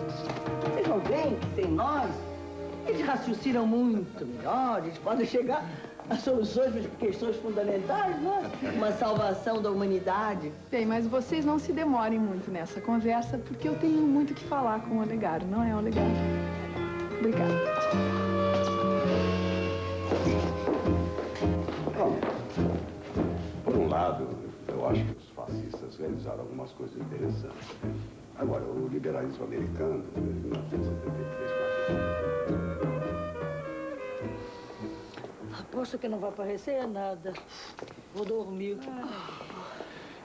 Vocês não veem que sem nós, eles raciocinam muito melhor, eles podem chegar a soluções para as questões fundamentais, não é? Uma salvação da humanidade. Bem, mas vocês não se demorem muito nessa conversa, porque eu tenho muito que falar com o Olegário, não é, Olegário? Obrigada. Bom, por um lado, eu acho que os fascistas realizaram algumas coisas interessantes. Agora, o liberalismo americano, em 1973, Aposto que não vai aparecer nada. Vou dormir.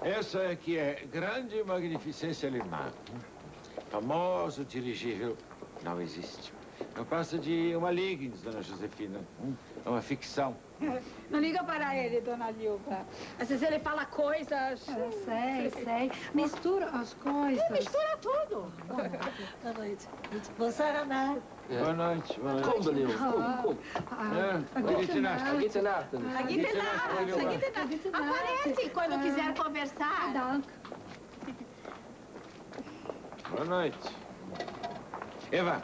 Essa é que é grande magnificência alemã. Famoso dirigível não existe. Não passa de uma Liggins, dona Josefina. É uma ficção. Não liga para ele, dona Lilva. Às vezes ele fala coisas... Eu sei, sei. Mistura as coisas. Sim, mistura tudo. Boa noite. Boa Saraná. Boa noite, boa noite. Como, Danilo? Como, como? É, Agitenarte. Agitenarte, Agitenarte. Aparece quando quiser conversar. Boa noite. Eva,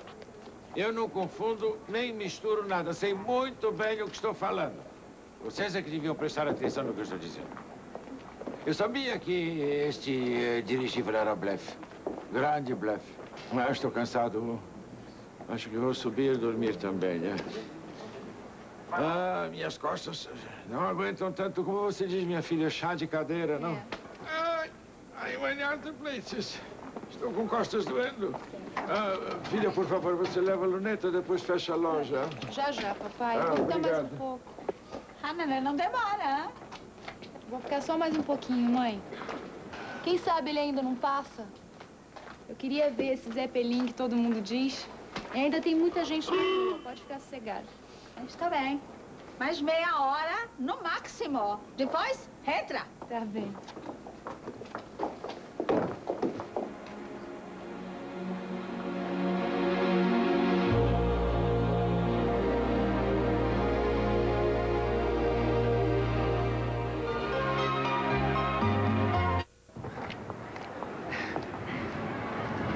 eu não confundo nem misturo nada. Sei muito bem o que estou falando. Vocês é que deviam prestar atenção no que eu estou dizendo. Eu sabia que este eh, dirigível era blefe. Grande blefe. Mas estou cansado. Acho que vou subir e dormir também, né? Ah, minhas costas não aguentam tanto como você diz, minha filha, chá de cadeira, não? Ai, ai, manhada, places. Estou com costas doendo. Ah, filha, por favor, você leva a luneta, depois fecha a loja. Já, já, papai. Ah, Vou ficar mais obrigado. um pouco. Ah, neném, não demora, hein? Vou ficar só mais um pouquinho, mãe. Quem sabe ele ainda não passa? Eu queria ver esse Zé Pelim que todo mundo diz. E ainda tem muita gente na rua, pode ficar sossegado. Está bem. Mais meia hora, no máximo. Depois, entra. Tá bem.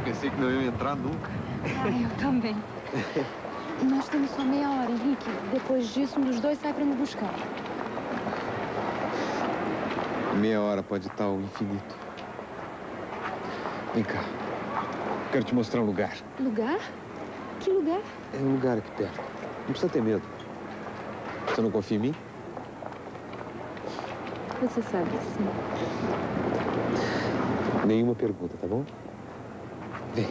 Pensei que não ia entrar nunca. Eu também. Nós temos só meia hora, Henrique. Depois disso, um dos dois sai pra me buscar. Meia hora pode estar o infinito. Vem cá. Quero te mostrar um lugar. Lugar? Que lugar? É um lugar aqui perto. Não precisa ter medo. Você não confia em mim? Você sabe que sim. Nenhuma pergunta, tá bom? Vem.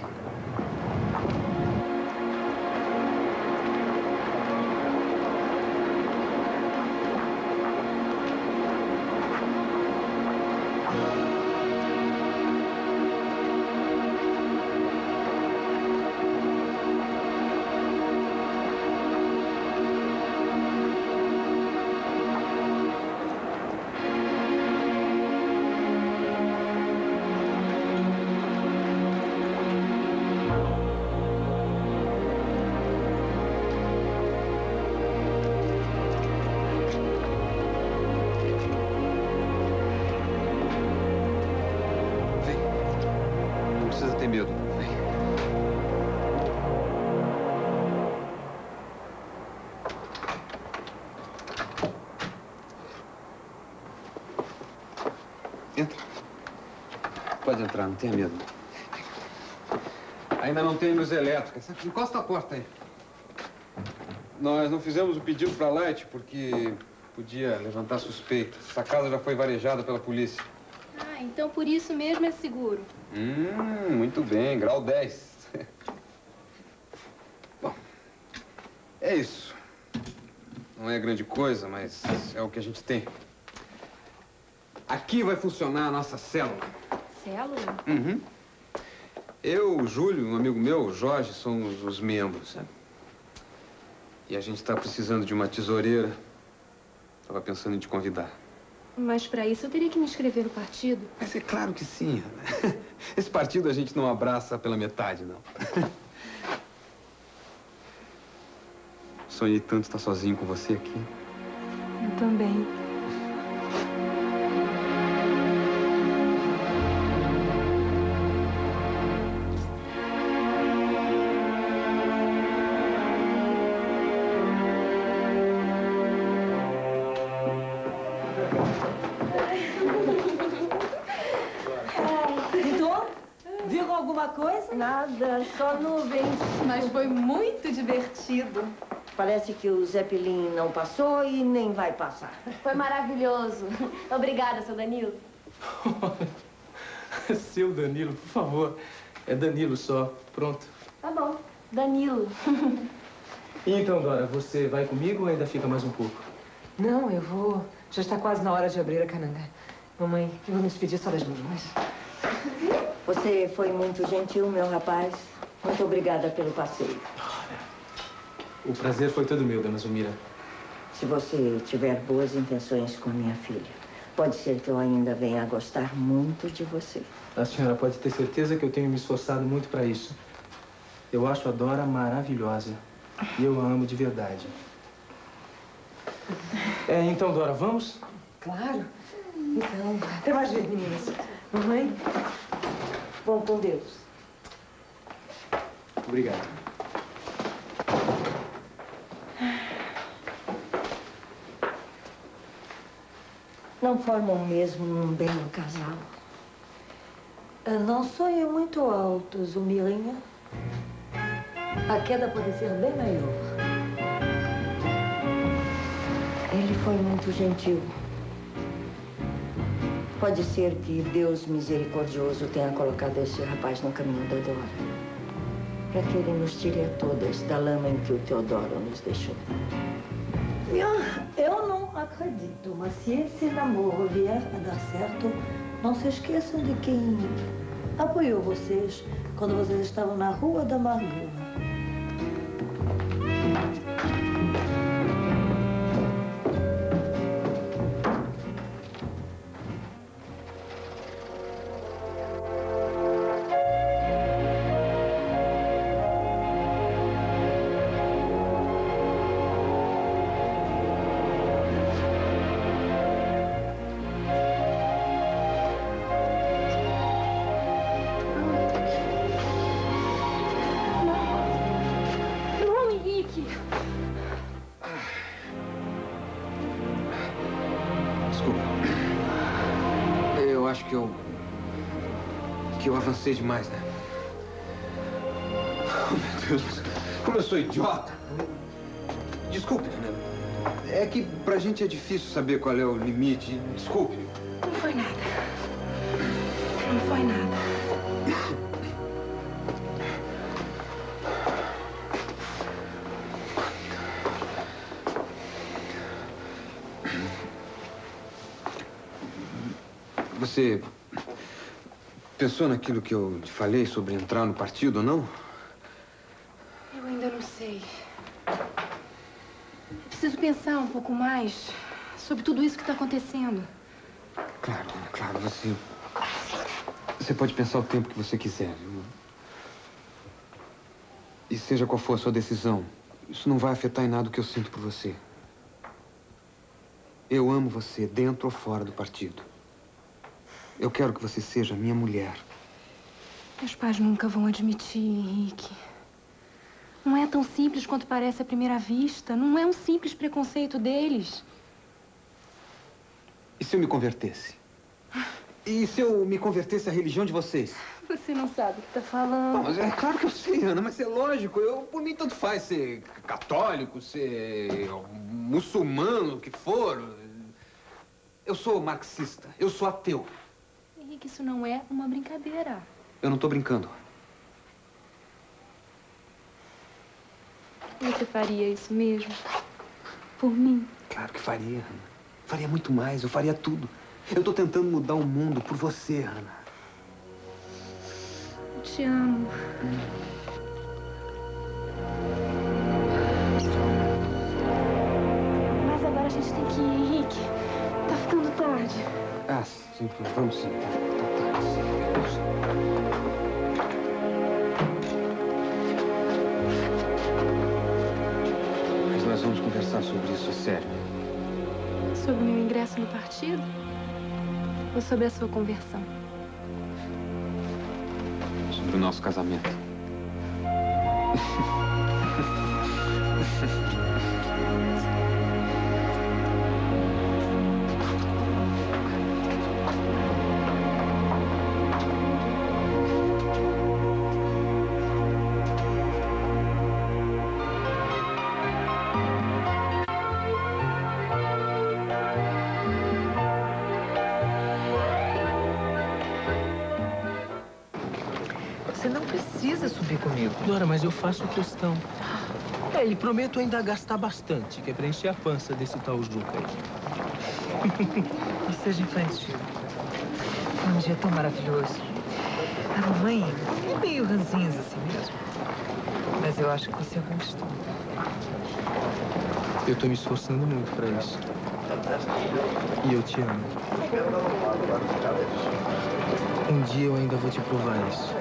Entrar, não tenha medo. Ainda não tem luz elétrica. Encosta a porta aí. Nós não fizemos o pedido para Light porque podia levantar suspeita. Essa casa já foi varejada pela polícia. Ah, então por isso mesmo é seguro. Hum, muito bem. Grau 10. Bom, é isso. Não é grande coisa, mas é o que a gente tem. Aqui vai funcionar a nossa célula. Célula? Uhum. Eu, o Júlio, um amigo meu, o Jorge, somos os membros, sabe? E a gente está precisando de uma tesoureira. Estava pensando em te convidar. Mas para isso eu teria que me inscrever no partido. Mas é claro que sim, Ana. Esse partido a gente não abraça pela metade, não. Sonhei tanto estar sozinho com você aqui. Eu também. Só nuvens. Mas foi muito divertido. Parece que o Zeppelin não passou e nem vai passar. Foi maravilhoso. Obrigada, seu Danilo. Seu Danilo, por favor. É Danilo só. Pronto. Tá bom. Danilo. E então, Dora, você vai comigo ou ainda fica mais um pouco? Não, eu vou. Já está quase na hora de abrir a cananga. Mamãe, eu vou me despedir só das meninas. Você foi muito gentil, meu rapaz. Muito obrigada pelo passeio. O prazer foi todo meu, dona Zumira. Se você tiver boas intenções com minha filha, pode ser que eu ainda venha a gostar muito de você. A senhora pode ter certeza que eu tenho me esforçado muito para isso. Eu acho a Dora maravilhosa. E eu a amo de verdade. É, então, Dora, vamos? Claro. Então, até mais ver, meninas. Mamãe? Bom com Deus. Obrigado. Não formam mesmo um belo casal. Não sonho muito alto, Zumirinha. A queda pode ser bem maior. Ele foi muito gentil. Pode ser que Deus misericordioso tenha colocado esse rapaz no caminho da Dora. Para que ele nos tire a todas da lama em que o Teodoro nos deixou. Eu, eu não acredito, mas se esse namoro vier a dar certo, não se esqueçam de quem apoiou vocês quando vocês estavam na Rua da Amargura. Avancei demais, né? Oh, meu Deus, como eu sou idiota. Desculpe, né? É que pra gente é difícil saber qual é o limite. Desculpe. Pensou naquilo que eu te falei sobre entrar no partido ou não? Eu ainda não sei. Eu preciso pensar um pouco mais sobre tudo isso que está acontecendo. Claro, claro, você. Você pode pensar o tempo que você quiser, viu? E seja qual for a sua decisão, isso não vai afetar em nada o que eu sinto por você. Eu amo você, dentro ou fora do partido. Eu quero que você seja minha mulher. Meus pais nunca vão admitir, Henrique. Não é tão simples quanto parece à primeira vista. Não é um simples preconceito deles. E se eu me convertesse? E se eu me convertesse à religião de vocês? Você não sabe o que tá falando. Mas é claro que eu sei, Ana, mas é lógico. Eu, por mim, tanto faz ser católico, ser muçulmano, o que for. Eu sou marxista, eu sou ateu. Henrique, isso não é uma brincadeira. Eu não tô brincando. Você faria isso mesmo? Por mim? Claro que faria, Ana. Faria muito mais, eu faria tudo. Eu tô tentando mudar o mundo por você, Ana. Eu te amo. Mas agora a gente tem que ir, Henrique. Tá ficando tarde. Ah, sim, vamos sim. Tá, tá, conversar sobre isso sério. Sobre o meu ingresso no partido? Ou sobre a sua conversão? Sobre o nosso casamento. Você não precisa subir comigo. Dora, mas eu faço questão. É, e prometo ainda gastar bastante, que é pra encher a pança desse tal Juca aí. Não seja infantil. Foi um dia tão maravilhoso. A mamãe é meio ranzinza assim mesmo. Mas eu acho que você gostou. Eu tô me esforçando muito pra isso. E eu te amo. Um dia eu ainda vou te provar isso.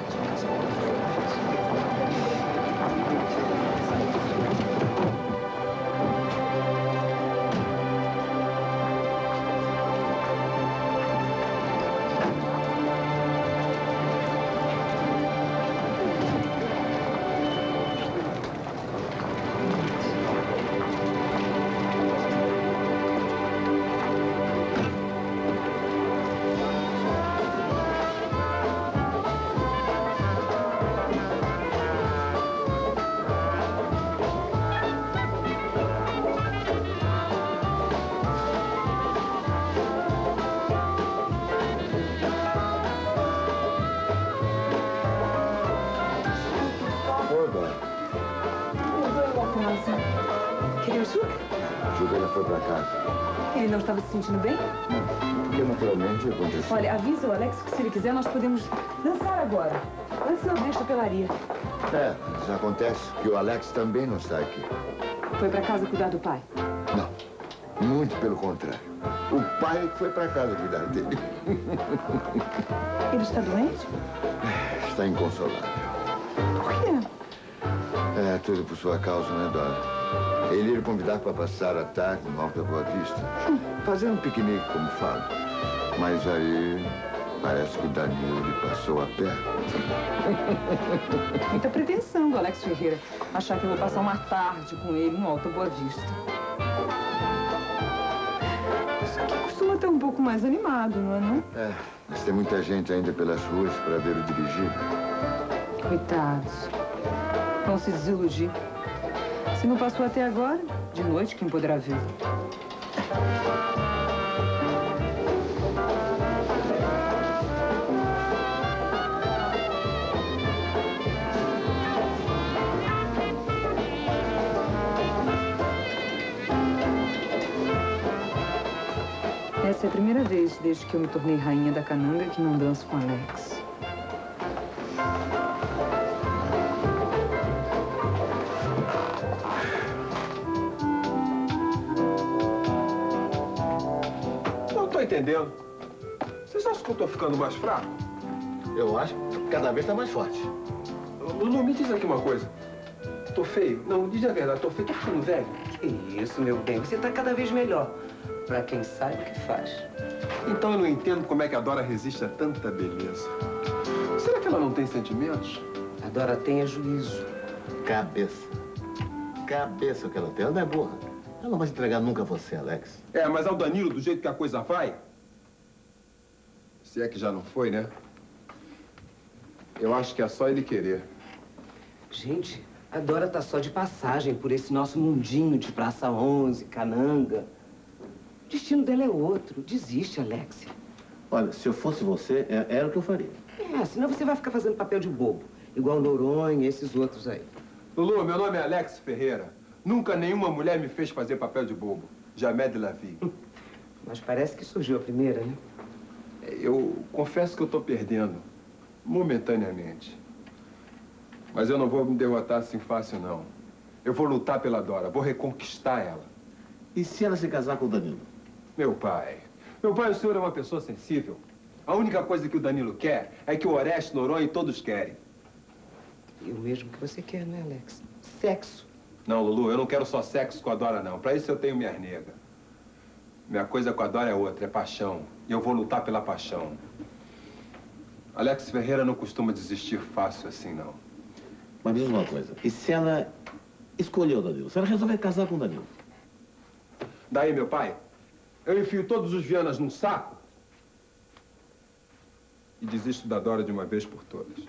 Quiser nós podemos dançar agora. Antes não deixa pelaria. É, mas acontece que o Alex também não está aqui. Foi para casa cuidar do pai. Não, muito pelo contrário. O pai foi pra casa cuidar dele. Ele está doente? Está inconsolável. Por quê? É, tudo por sua causa, né, Dora? Ele ia convidar para passar a tarde no Alto da Boa Vista. Fazer um piquenique, como falo. Mas aí, parece que o Danilo lhe passou a perna. Muita pretensão do Alex Ferreira. Achar que eu vou passar uma tarde com ele no Alto Boa Vista. Isso aqui costuma ter um pouco mais animado, não é não? É, mas tem muita gente ainda pelas ruas para ver o dirigir. Coitados. Vão se desiludir. Se não passou até agora, de noite quem poderá ver? Essa é a primeira vez desde que eu me tornei rainha da cananga que não danço com Alex. Não tô entendendo. Vocês acham que eu tô ficando mais fraco? Eu acho que cada vez tá mais forte. Não me diz aqui uma coisa. Tô feio? Não, diz a verdade, tô feio, tô ficando velho. Que isso, meu bem, você tá cada vez melhor. Pra quem sabe o que faz. Então eu não entendo como é que a Dora resiste a tanta beleza. Será que ela não tem sentimentos? A Dora tem é juízo. Cabeça. Cabeça que ela tem. Ela não é burra. Ela não vai se entregar nunca a você, Alex. É, mas ao Danilo, do jeito que a coisa vai... Se é que já não foi, né? Eu acho que é só ele querer. Gente, a Dora tá só de passagem por esse nosso mundinho de Praça 11, Cananga. O destino dela é outro. Desiste, Alexia. Olha, se eu fosse você, é- era o que eu faria. É, senão você vai ficar fazendo papel de bobo. Igual Noronha e esses outros aí. Lulu, meu nome é Alex Ferreira. Nunca nenhuma mulher me fez fazer papel de bobo. Jamais de la vie. Mas parece que surgiu a primeira, né? Eu confesso que eu tô perdendo. Momentaneamente. Mas eu não vou me derrotar assim fácil, não. Eu vou lutar pela Dora. Vou reconquistar ela. E se ela se casar com o Danilo? Meu pai. Meu pai, o senhor é uma pessoa sensível. A única coisa que o Danilo quer é que o Oreste, Noronha e todos querem. E o mesmo que você quer, né, Alex? Sexo. Não, Lulu, eu não quero só sexo com a Dora, não. Pra isso eu tenho minhas negas. Minha coisa com a Dora é outra, é paixão. E eu vou lutar pela paixão. Alex Ferreira não costuma desistir fácil assim, não. Mas me diz uma coisa. E se ela escolher o Danilo? Se ela resolver casar com o Danilo? Daí, meu pai, eu enfio todos os Vianas num saco e desisto da Dora de uma vez por todas.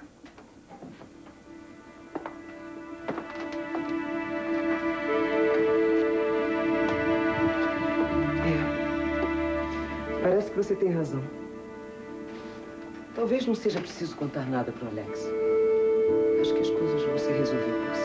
Parece que você tem razão. Talvez não seja preciso contar nada pro Alex. Que as coisas vão se resolver por si.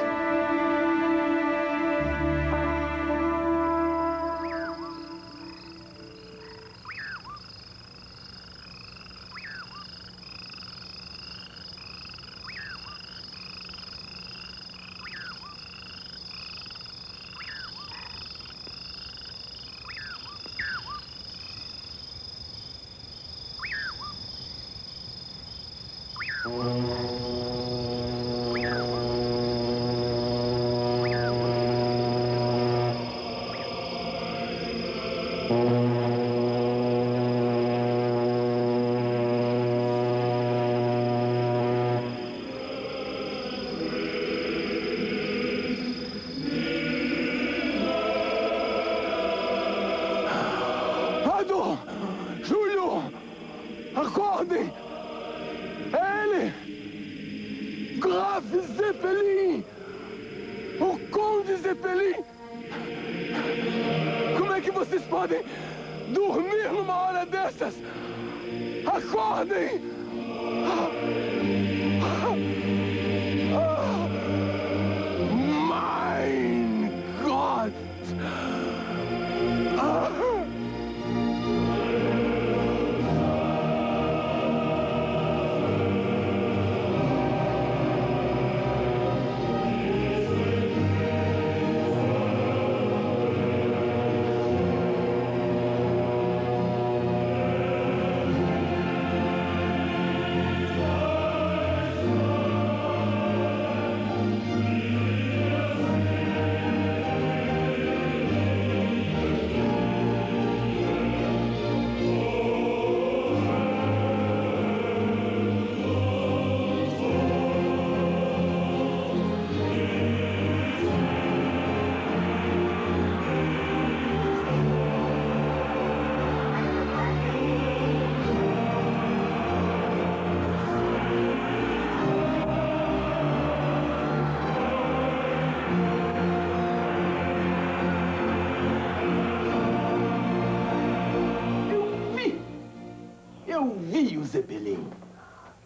Eu vi o Zeppelin.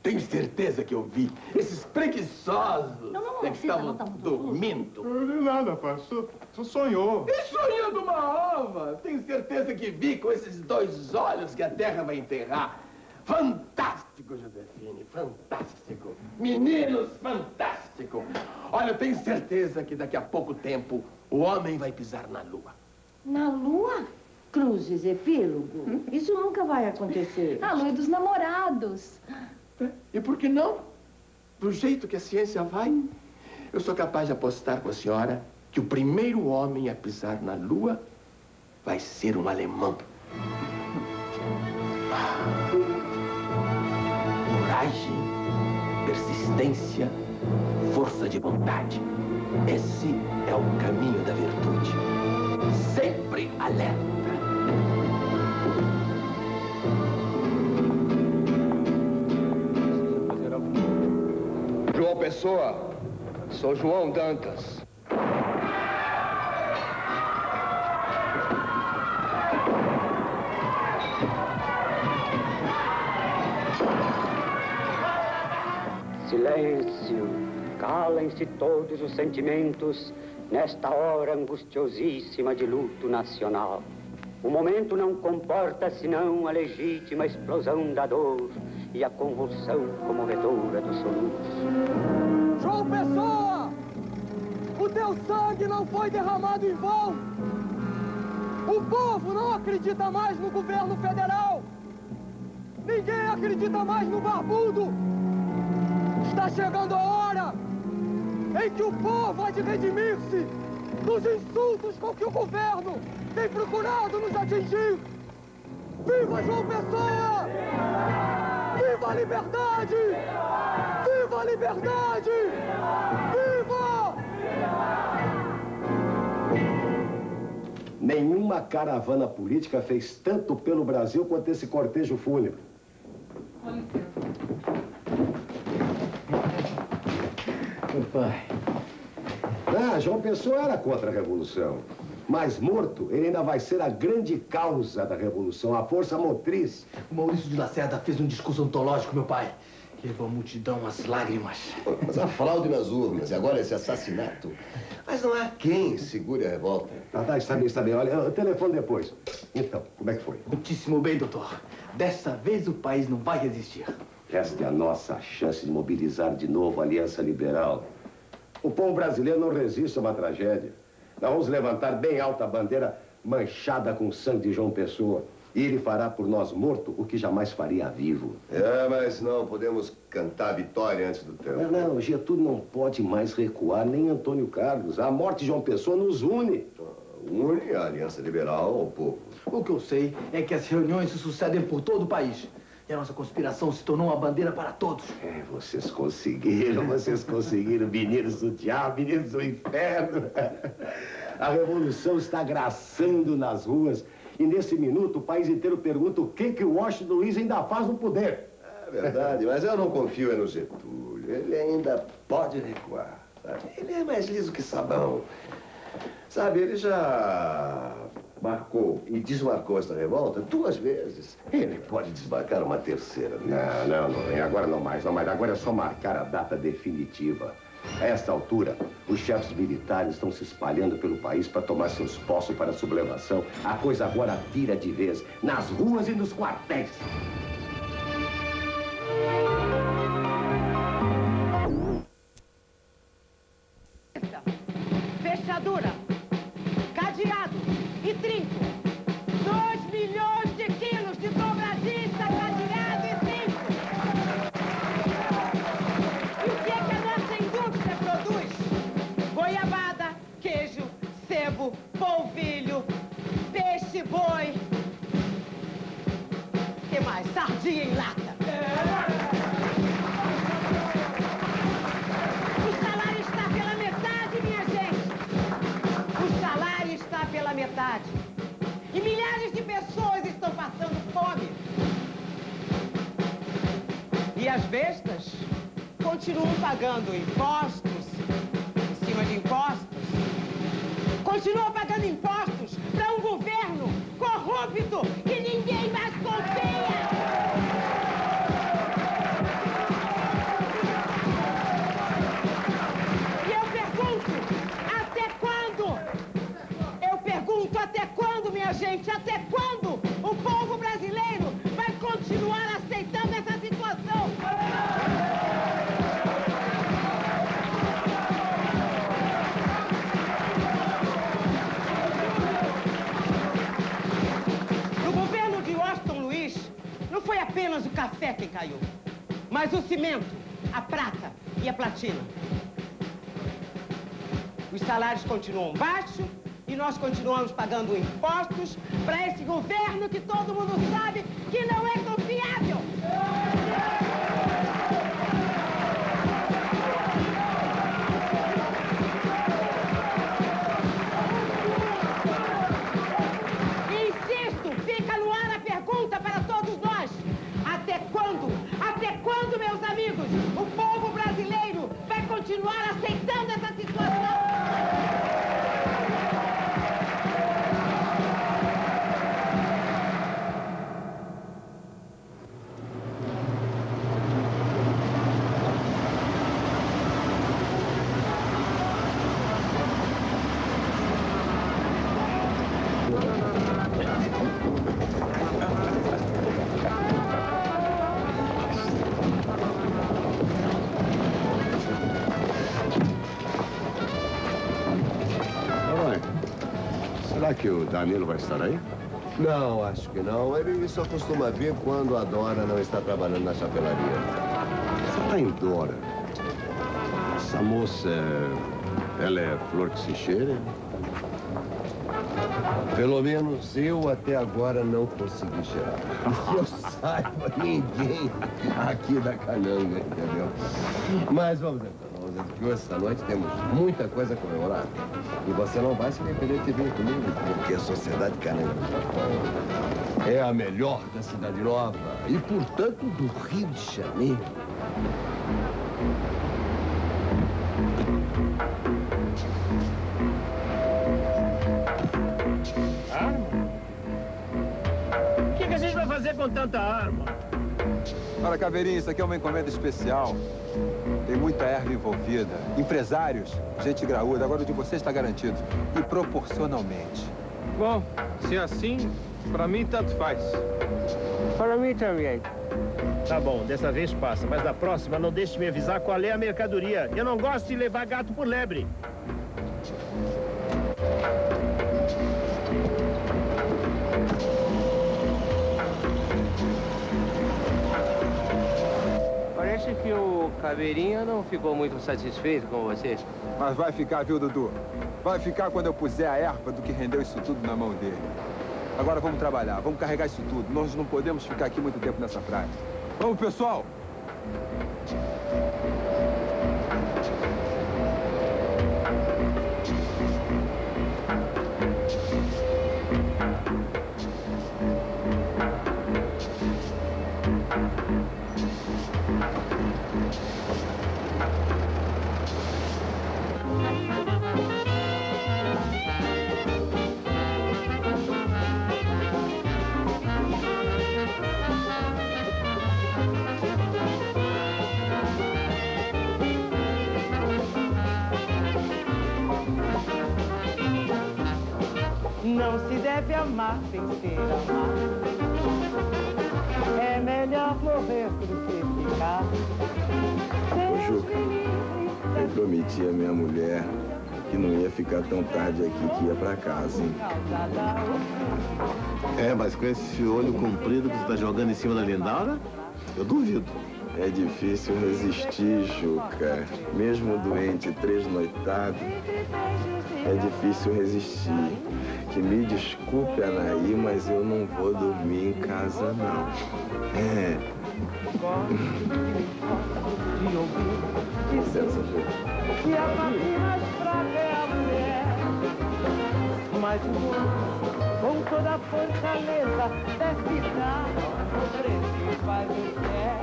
Tenho certeza que eu vi. Esses preguiçosos Não, não, não, né, que estavam tá dormindo. Não vi nada, pai. Só, só sonhou. E sonhando uma ova. Tenho certeza que vi com esses dois olhos que a terra vai enterrar. Fantástico, Josefine, fantástico. Meninos, fantástico. Olha, eu tenho certeza que daqui a pouco tempo o homem vai pisar na lua. Na lua? Cruzes, epílogo? Isso nunca vai acontecer. A lua é dos namorados. E por que não? Do jeito que a ciência vai, eu sou capaz de apostar com a senhora que o primeiro homem a pisar na lua vai ser um alemão. Coragem. persistência, força de vontade. Esse é o caminho da virtude. Sempre alerta. João Pessoa, sou João Dantas. Silêncio. Calem-se todos os sentimentos nesta hora angustiosíssima de luto nacional. O momento não comporta senão a legítima explosão da dor e a convulsão comovedora do soluço. João Pessoa! O teu sangue não foi derramado em vão! O povo não acredita mais no governo federal! Ninguém acredita mais no barbudo! Está chegando a hora em que o povo há de redimir-se dos insultos com que o governo tem procurado nos atingir. Viva João Pessoa! Viva a liberdade! Viva a liberdade! Viva! Nenhuma caravana política fez tanto pelo Brasil quanto esse cortejo fúnebre. Meu pai. Ah, João Pessoa era contra a Revolução. Mas morto, ele ainda vai ser a grande causa da Revolução, a força motriz. O Maurício de Lacerda fez um discurso ontológico, meu pai. Levou a multidão às lágrimas. Mas a fraude nas urnas e agora esse assassinato. Mas não há quem segure a revolta. Ah, tá, está bem, está bem. Olha, o telefone depois. Então, como é que foi? Muitíssimo bem, doutor. Dessa vez o país não vai resistir. Esta é a nossa chance de mobilizar de novo a Aliança Liberal. O povo brasileiro não resiste a uma tragédia. Nós vamos levantar bem alta a bandeira manchada com o sangue de João Pessoa. E ele fará por nós morto o que jamais faria vivo. É, mas não podemos cantar vitória antes do tempo. Não, não, Getúlio não pode mais recuar, nem Antônio Carlos. A morte de João Pessoa nos une. Une a Aliança Liberal ao povo. O que eu sei é que as reuniões se sucedem por todo o país. E a nossa conspiração se tornou uma bandeira para todos. É, vocês conseguiram, vocês conseguiram, meninos do diabo, meninos do inferno. A revolução está graçando nas ruas. E nesse minuto o país inteiro pergunta o que, que o Washington Luiz ainda faz no poder. É verdade, mas eu não confio no Getúlio. Ele ainda pode recuar. Sabe? Ele é mais liso que sabão. Sabe, ele já marcou e desmarcou esta revolta duas vezes. Ele pode desmarcar uma terceira. Não, não, não. Agora não mais, não mais. Agora é só marcar a data definitiva. A esta altura, os chefes militares estão se espalhando pelo país para tomar seus postos para a sublevação. A coisa agora vira de vez, nas ruas e nos quartéis. Continuam baixos e nós continuamos pagando impostos para esse governo Danilo vai estar aí? Não, acho que não. Ele só costuma vir quando a Dora não está trabalhando na chapelaria. Você está em Dora. Essa moça, ela é flor que se cheira? Pelo menos eu até agora não consegui cheirar. Que eu saiba, ninguém aqui da Cananga, entendeu? Mas vamos então, vamos então, que hoje, esta noite, temos muita coisa a comemorar. E você não vai se arrepender de vir comigo, porque a Sociedade Japão é a melhor da Cidade Nova e, portanto, do Rio de Janeiro. fazer com tanta arma? Olha, Caveirinho, isso aqui é uma encomenda especial. Tem muita erva envolvida. Empresários, gente graúda. Agora o de você está garantido. E proporcionalmente. Bom, se é assim, para mim tanto faz. Para mim também. Tá bom, dessa vez passa. Mas da próxima, não deixe de me avisar qual é a mercadoria. Eu não gosto de levar gato por lebre. Caveirinha não ficou muito satisfeito com você. Mas vai ficar, viu, Dudu? Vai ficar quando eu puser a erva do que rendeu isso tudo na mão dele. Agora vamos trabalhar, vamos carregar isso tudo. Nós não podemos ficar aqui muito tempo nessa praia. Vamos, pessoal! Não se deve amar sem ser amado. É melhor morrer do que ficar. Ô, Juca, eu prometi à minha mulher que não ia ficar tão tarde aqui, que ia pra casa, hein? É, mas com esse olho comprido que você tá jogando em cima da Lindaura, eu duvido. É difícil resistir, Juca. Mesmo doente, três noitados, é difícil resistir. Que me desculpe, Anaí, mas eu não vou dormir em casa, não. É. Licença, Juca. E a pra ver a mulher. Mas o mundo, com toda a fortaleza, desce dar o preço faz o que é,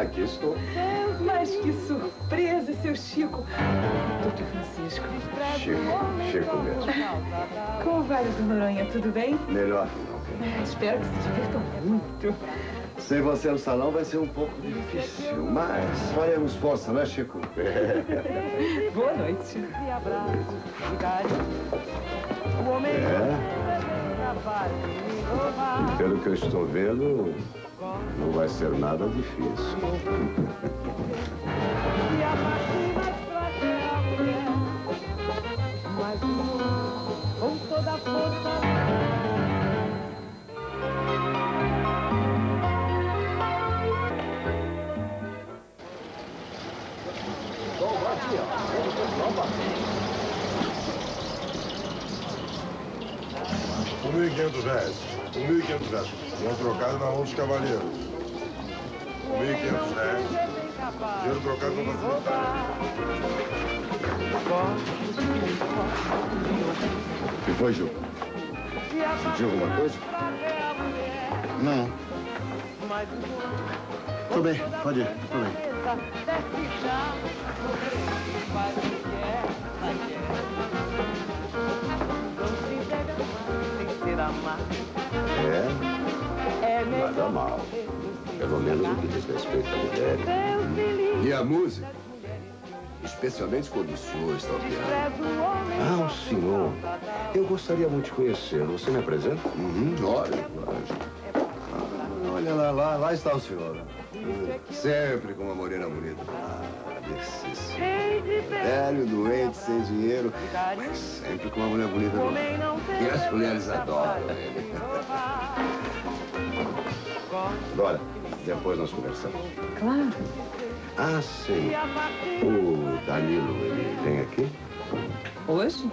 aqui estou. Mas que surpresa, seu Chico. Doutor Francisco. Chico, Chico mesmo. Como vai, doutor Noronha? Tudo bem? Melhor. Ah, Espero que se divirtam muito. Sem você no salão vai ser um pouco difícil, mas faremos força, né, Chico? Boa noite. É. roubar. E pelo que eu estou vendo, não vai ser nada difícil. Um mil e quinhentos reais. Um mil e quinhentos reais. Dinheiro trocado na mão dos cavaleiros. Um mil e quinhentos reais. Dinheiro trocado na facilidade. O que foi, Ju? Sentiu alguma coisa? Não. Tô bem, pode ir, tô bem. Que Não se amar sem ser amado. É, É nada mal. Pelo menos no que diz respeito à mulher. E a música? Especialmente quando o senhor está ao piano. Ah, o senhor. Eu gostaria muito de conhecê-lo. Você me apresenta? Uhum, olha, olha. Ah, olha lá, lá, lá está o senhor. Sempre com uma morena bonita. Ah. Velho, doente, sem dinheiro, mas sempre com uma mulher bonita. E as mulheres adoram ele. Dora, depois nós conversamos. Claro. Ah, sim. O Danilo, ele vem aqui? Hoje?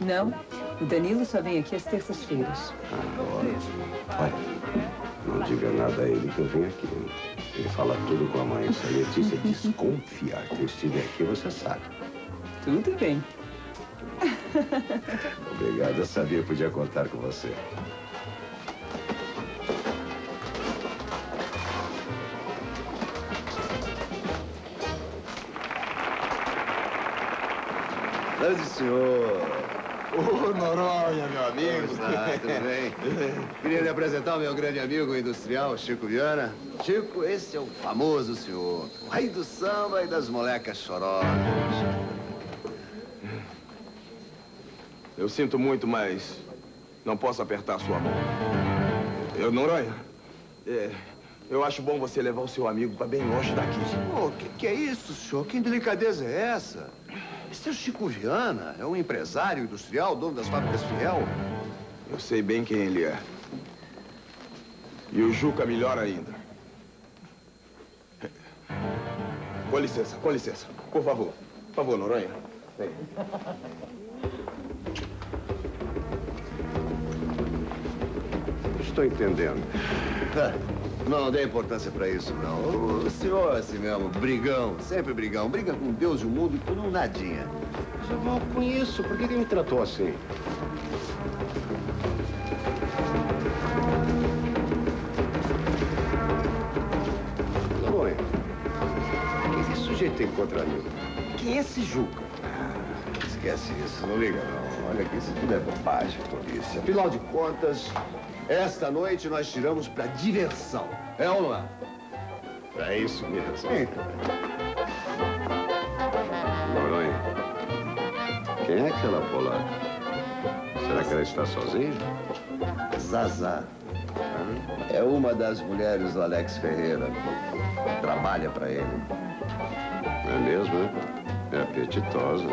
Não. O Danilo só vem aqui às terças-feiras. Agora. Olha, não diga nada a ele que eu vim aqui. hein? Ele fala tudo com a mãe. Se a Letícia desconfiar que eu estive aqui, você sabe. Tudo bem. Obrigado, eu sabia que podia contar com você. Grande senhor. Ô, Noronha, meu amigo. Está? Tudo bem? Queria lhe apresentar o meu grande amigo industrial, Chico Viana. Chico, esse é o famoso senhor. O rei do samba e das molecas chorosas. Eu sinto muito, mas não posso apertar sua mão. Eu, Noronha, é, eu acho bom você levar o seu amigo para bem longe daqui. Pô, que, que é isso, senhor? Que delicadeza é essa? É o Chico Viana, é um empresário industrial, dono das fábricas Fiel. Eu sei bem quem ele é. E o Juca melhor ainda. Com licença, com licença. Por favor. Por favor, Noronha. Vem. Estou entendendo. Ah, Não dê importância pra isso, não. O senhor é assim mesmo, brigão, sempre brigão. Briga com Deus e o mundo por um nadinha. Mas eu mal conheço, por que ele me tratou assim? Noronha, o que esse sujeito tem contra mim? Quem é esse Juca? Ah, esquece isso, não liga não. Olha que isso tudo é bobagem, polícia. Afinal de contas, esta noite nós tiramos pra diversão. É ou não é? É isso mesmo. Noronha, quem é aquela polaca? Será que ela está sozinha? Zazá. É uma das mulheres do Alex Ferreira. Trabalha pra ele. É mesmo, né? É apetitosa.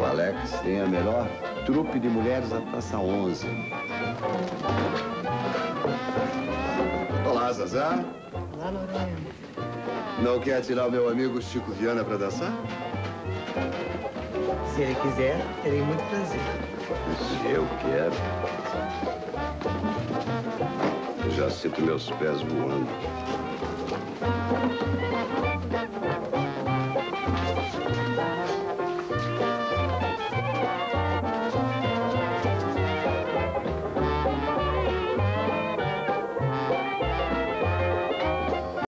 O Alex tem a melhor trupe de mulheres da Praça 11. Olá, Zazá. Olá, Noronha. Não quer tirar o meu amigo Chico Viana pra dançar? Se ele quiser, terei muito prazer. Se eu quero. Eu já sinto meus pés voando.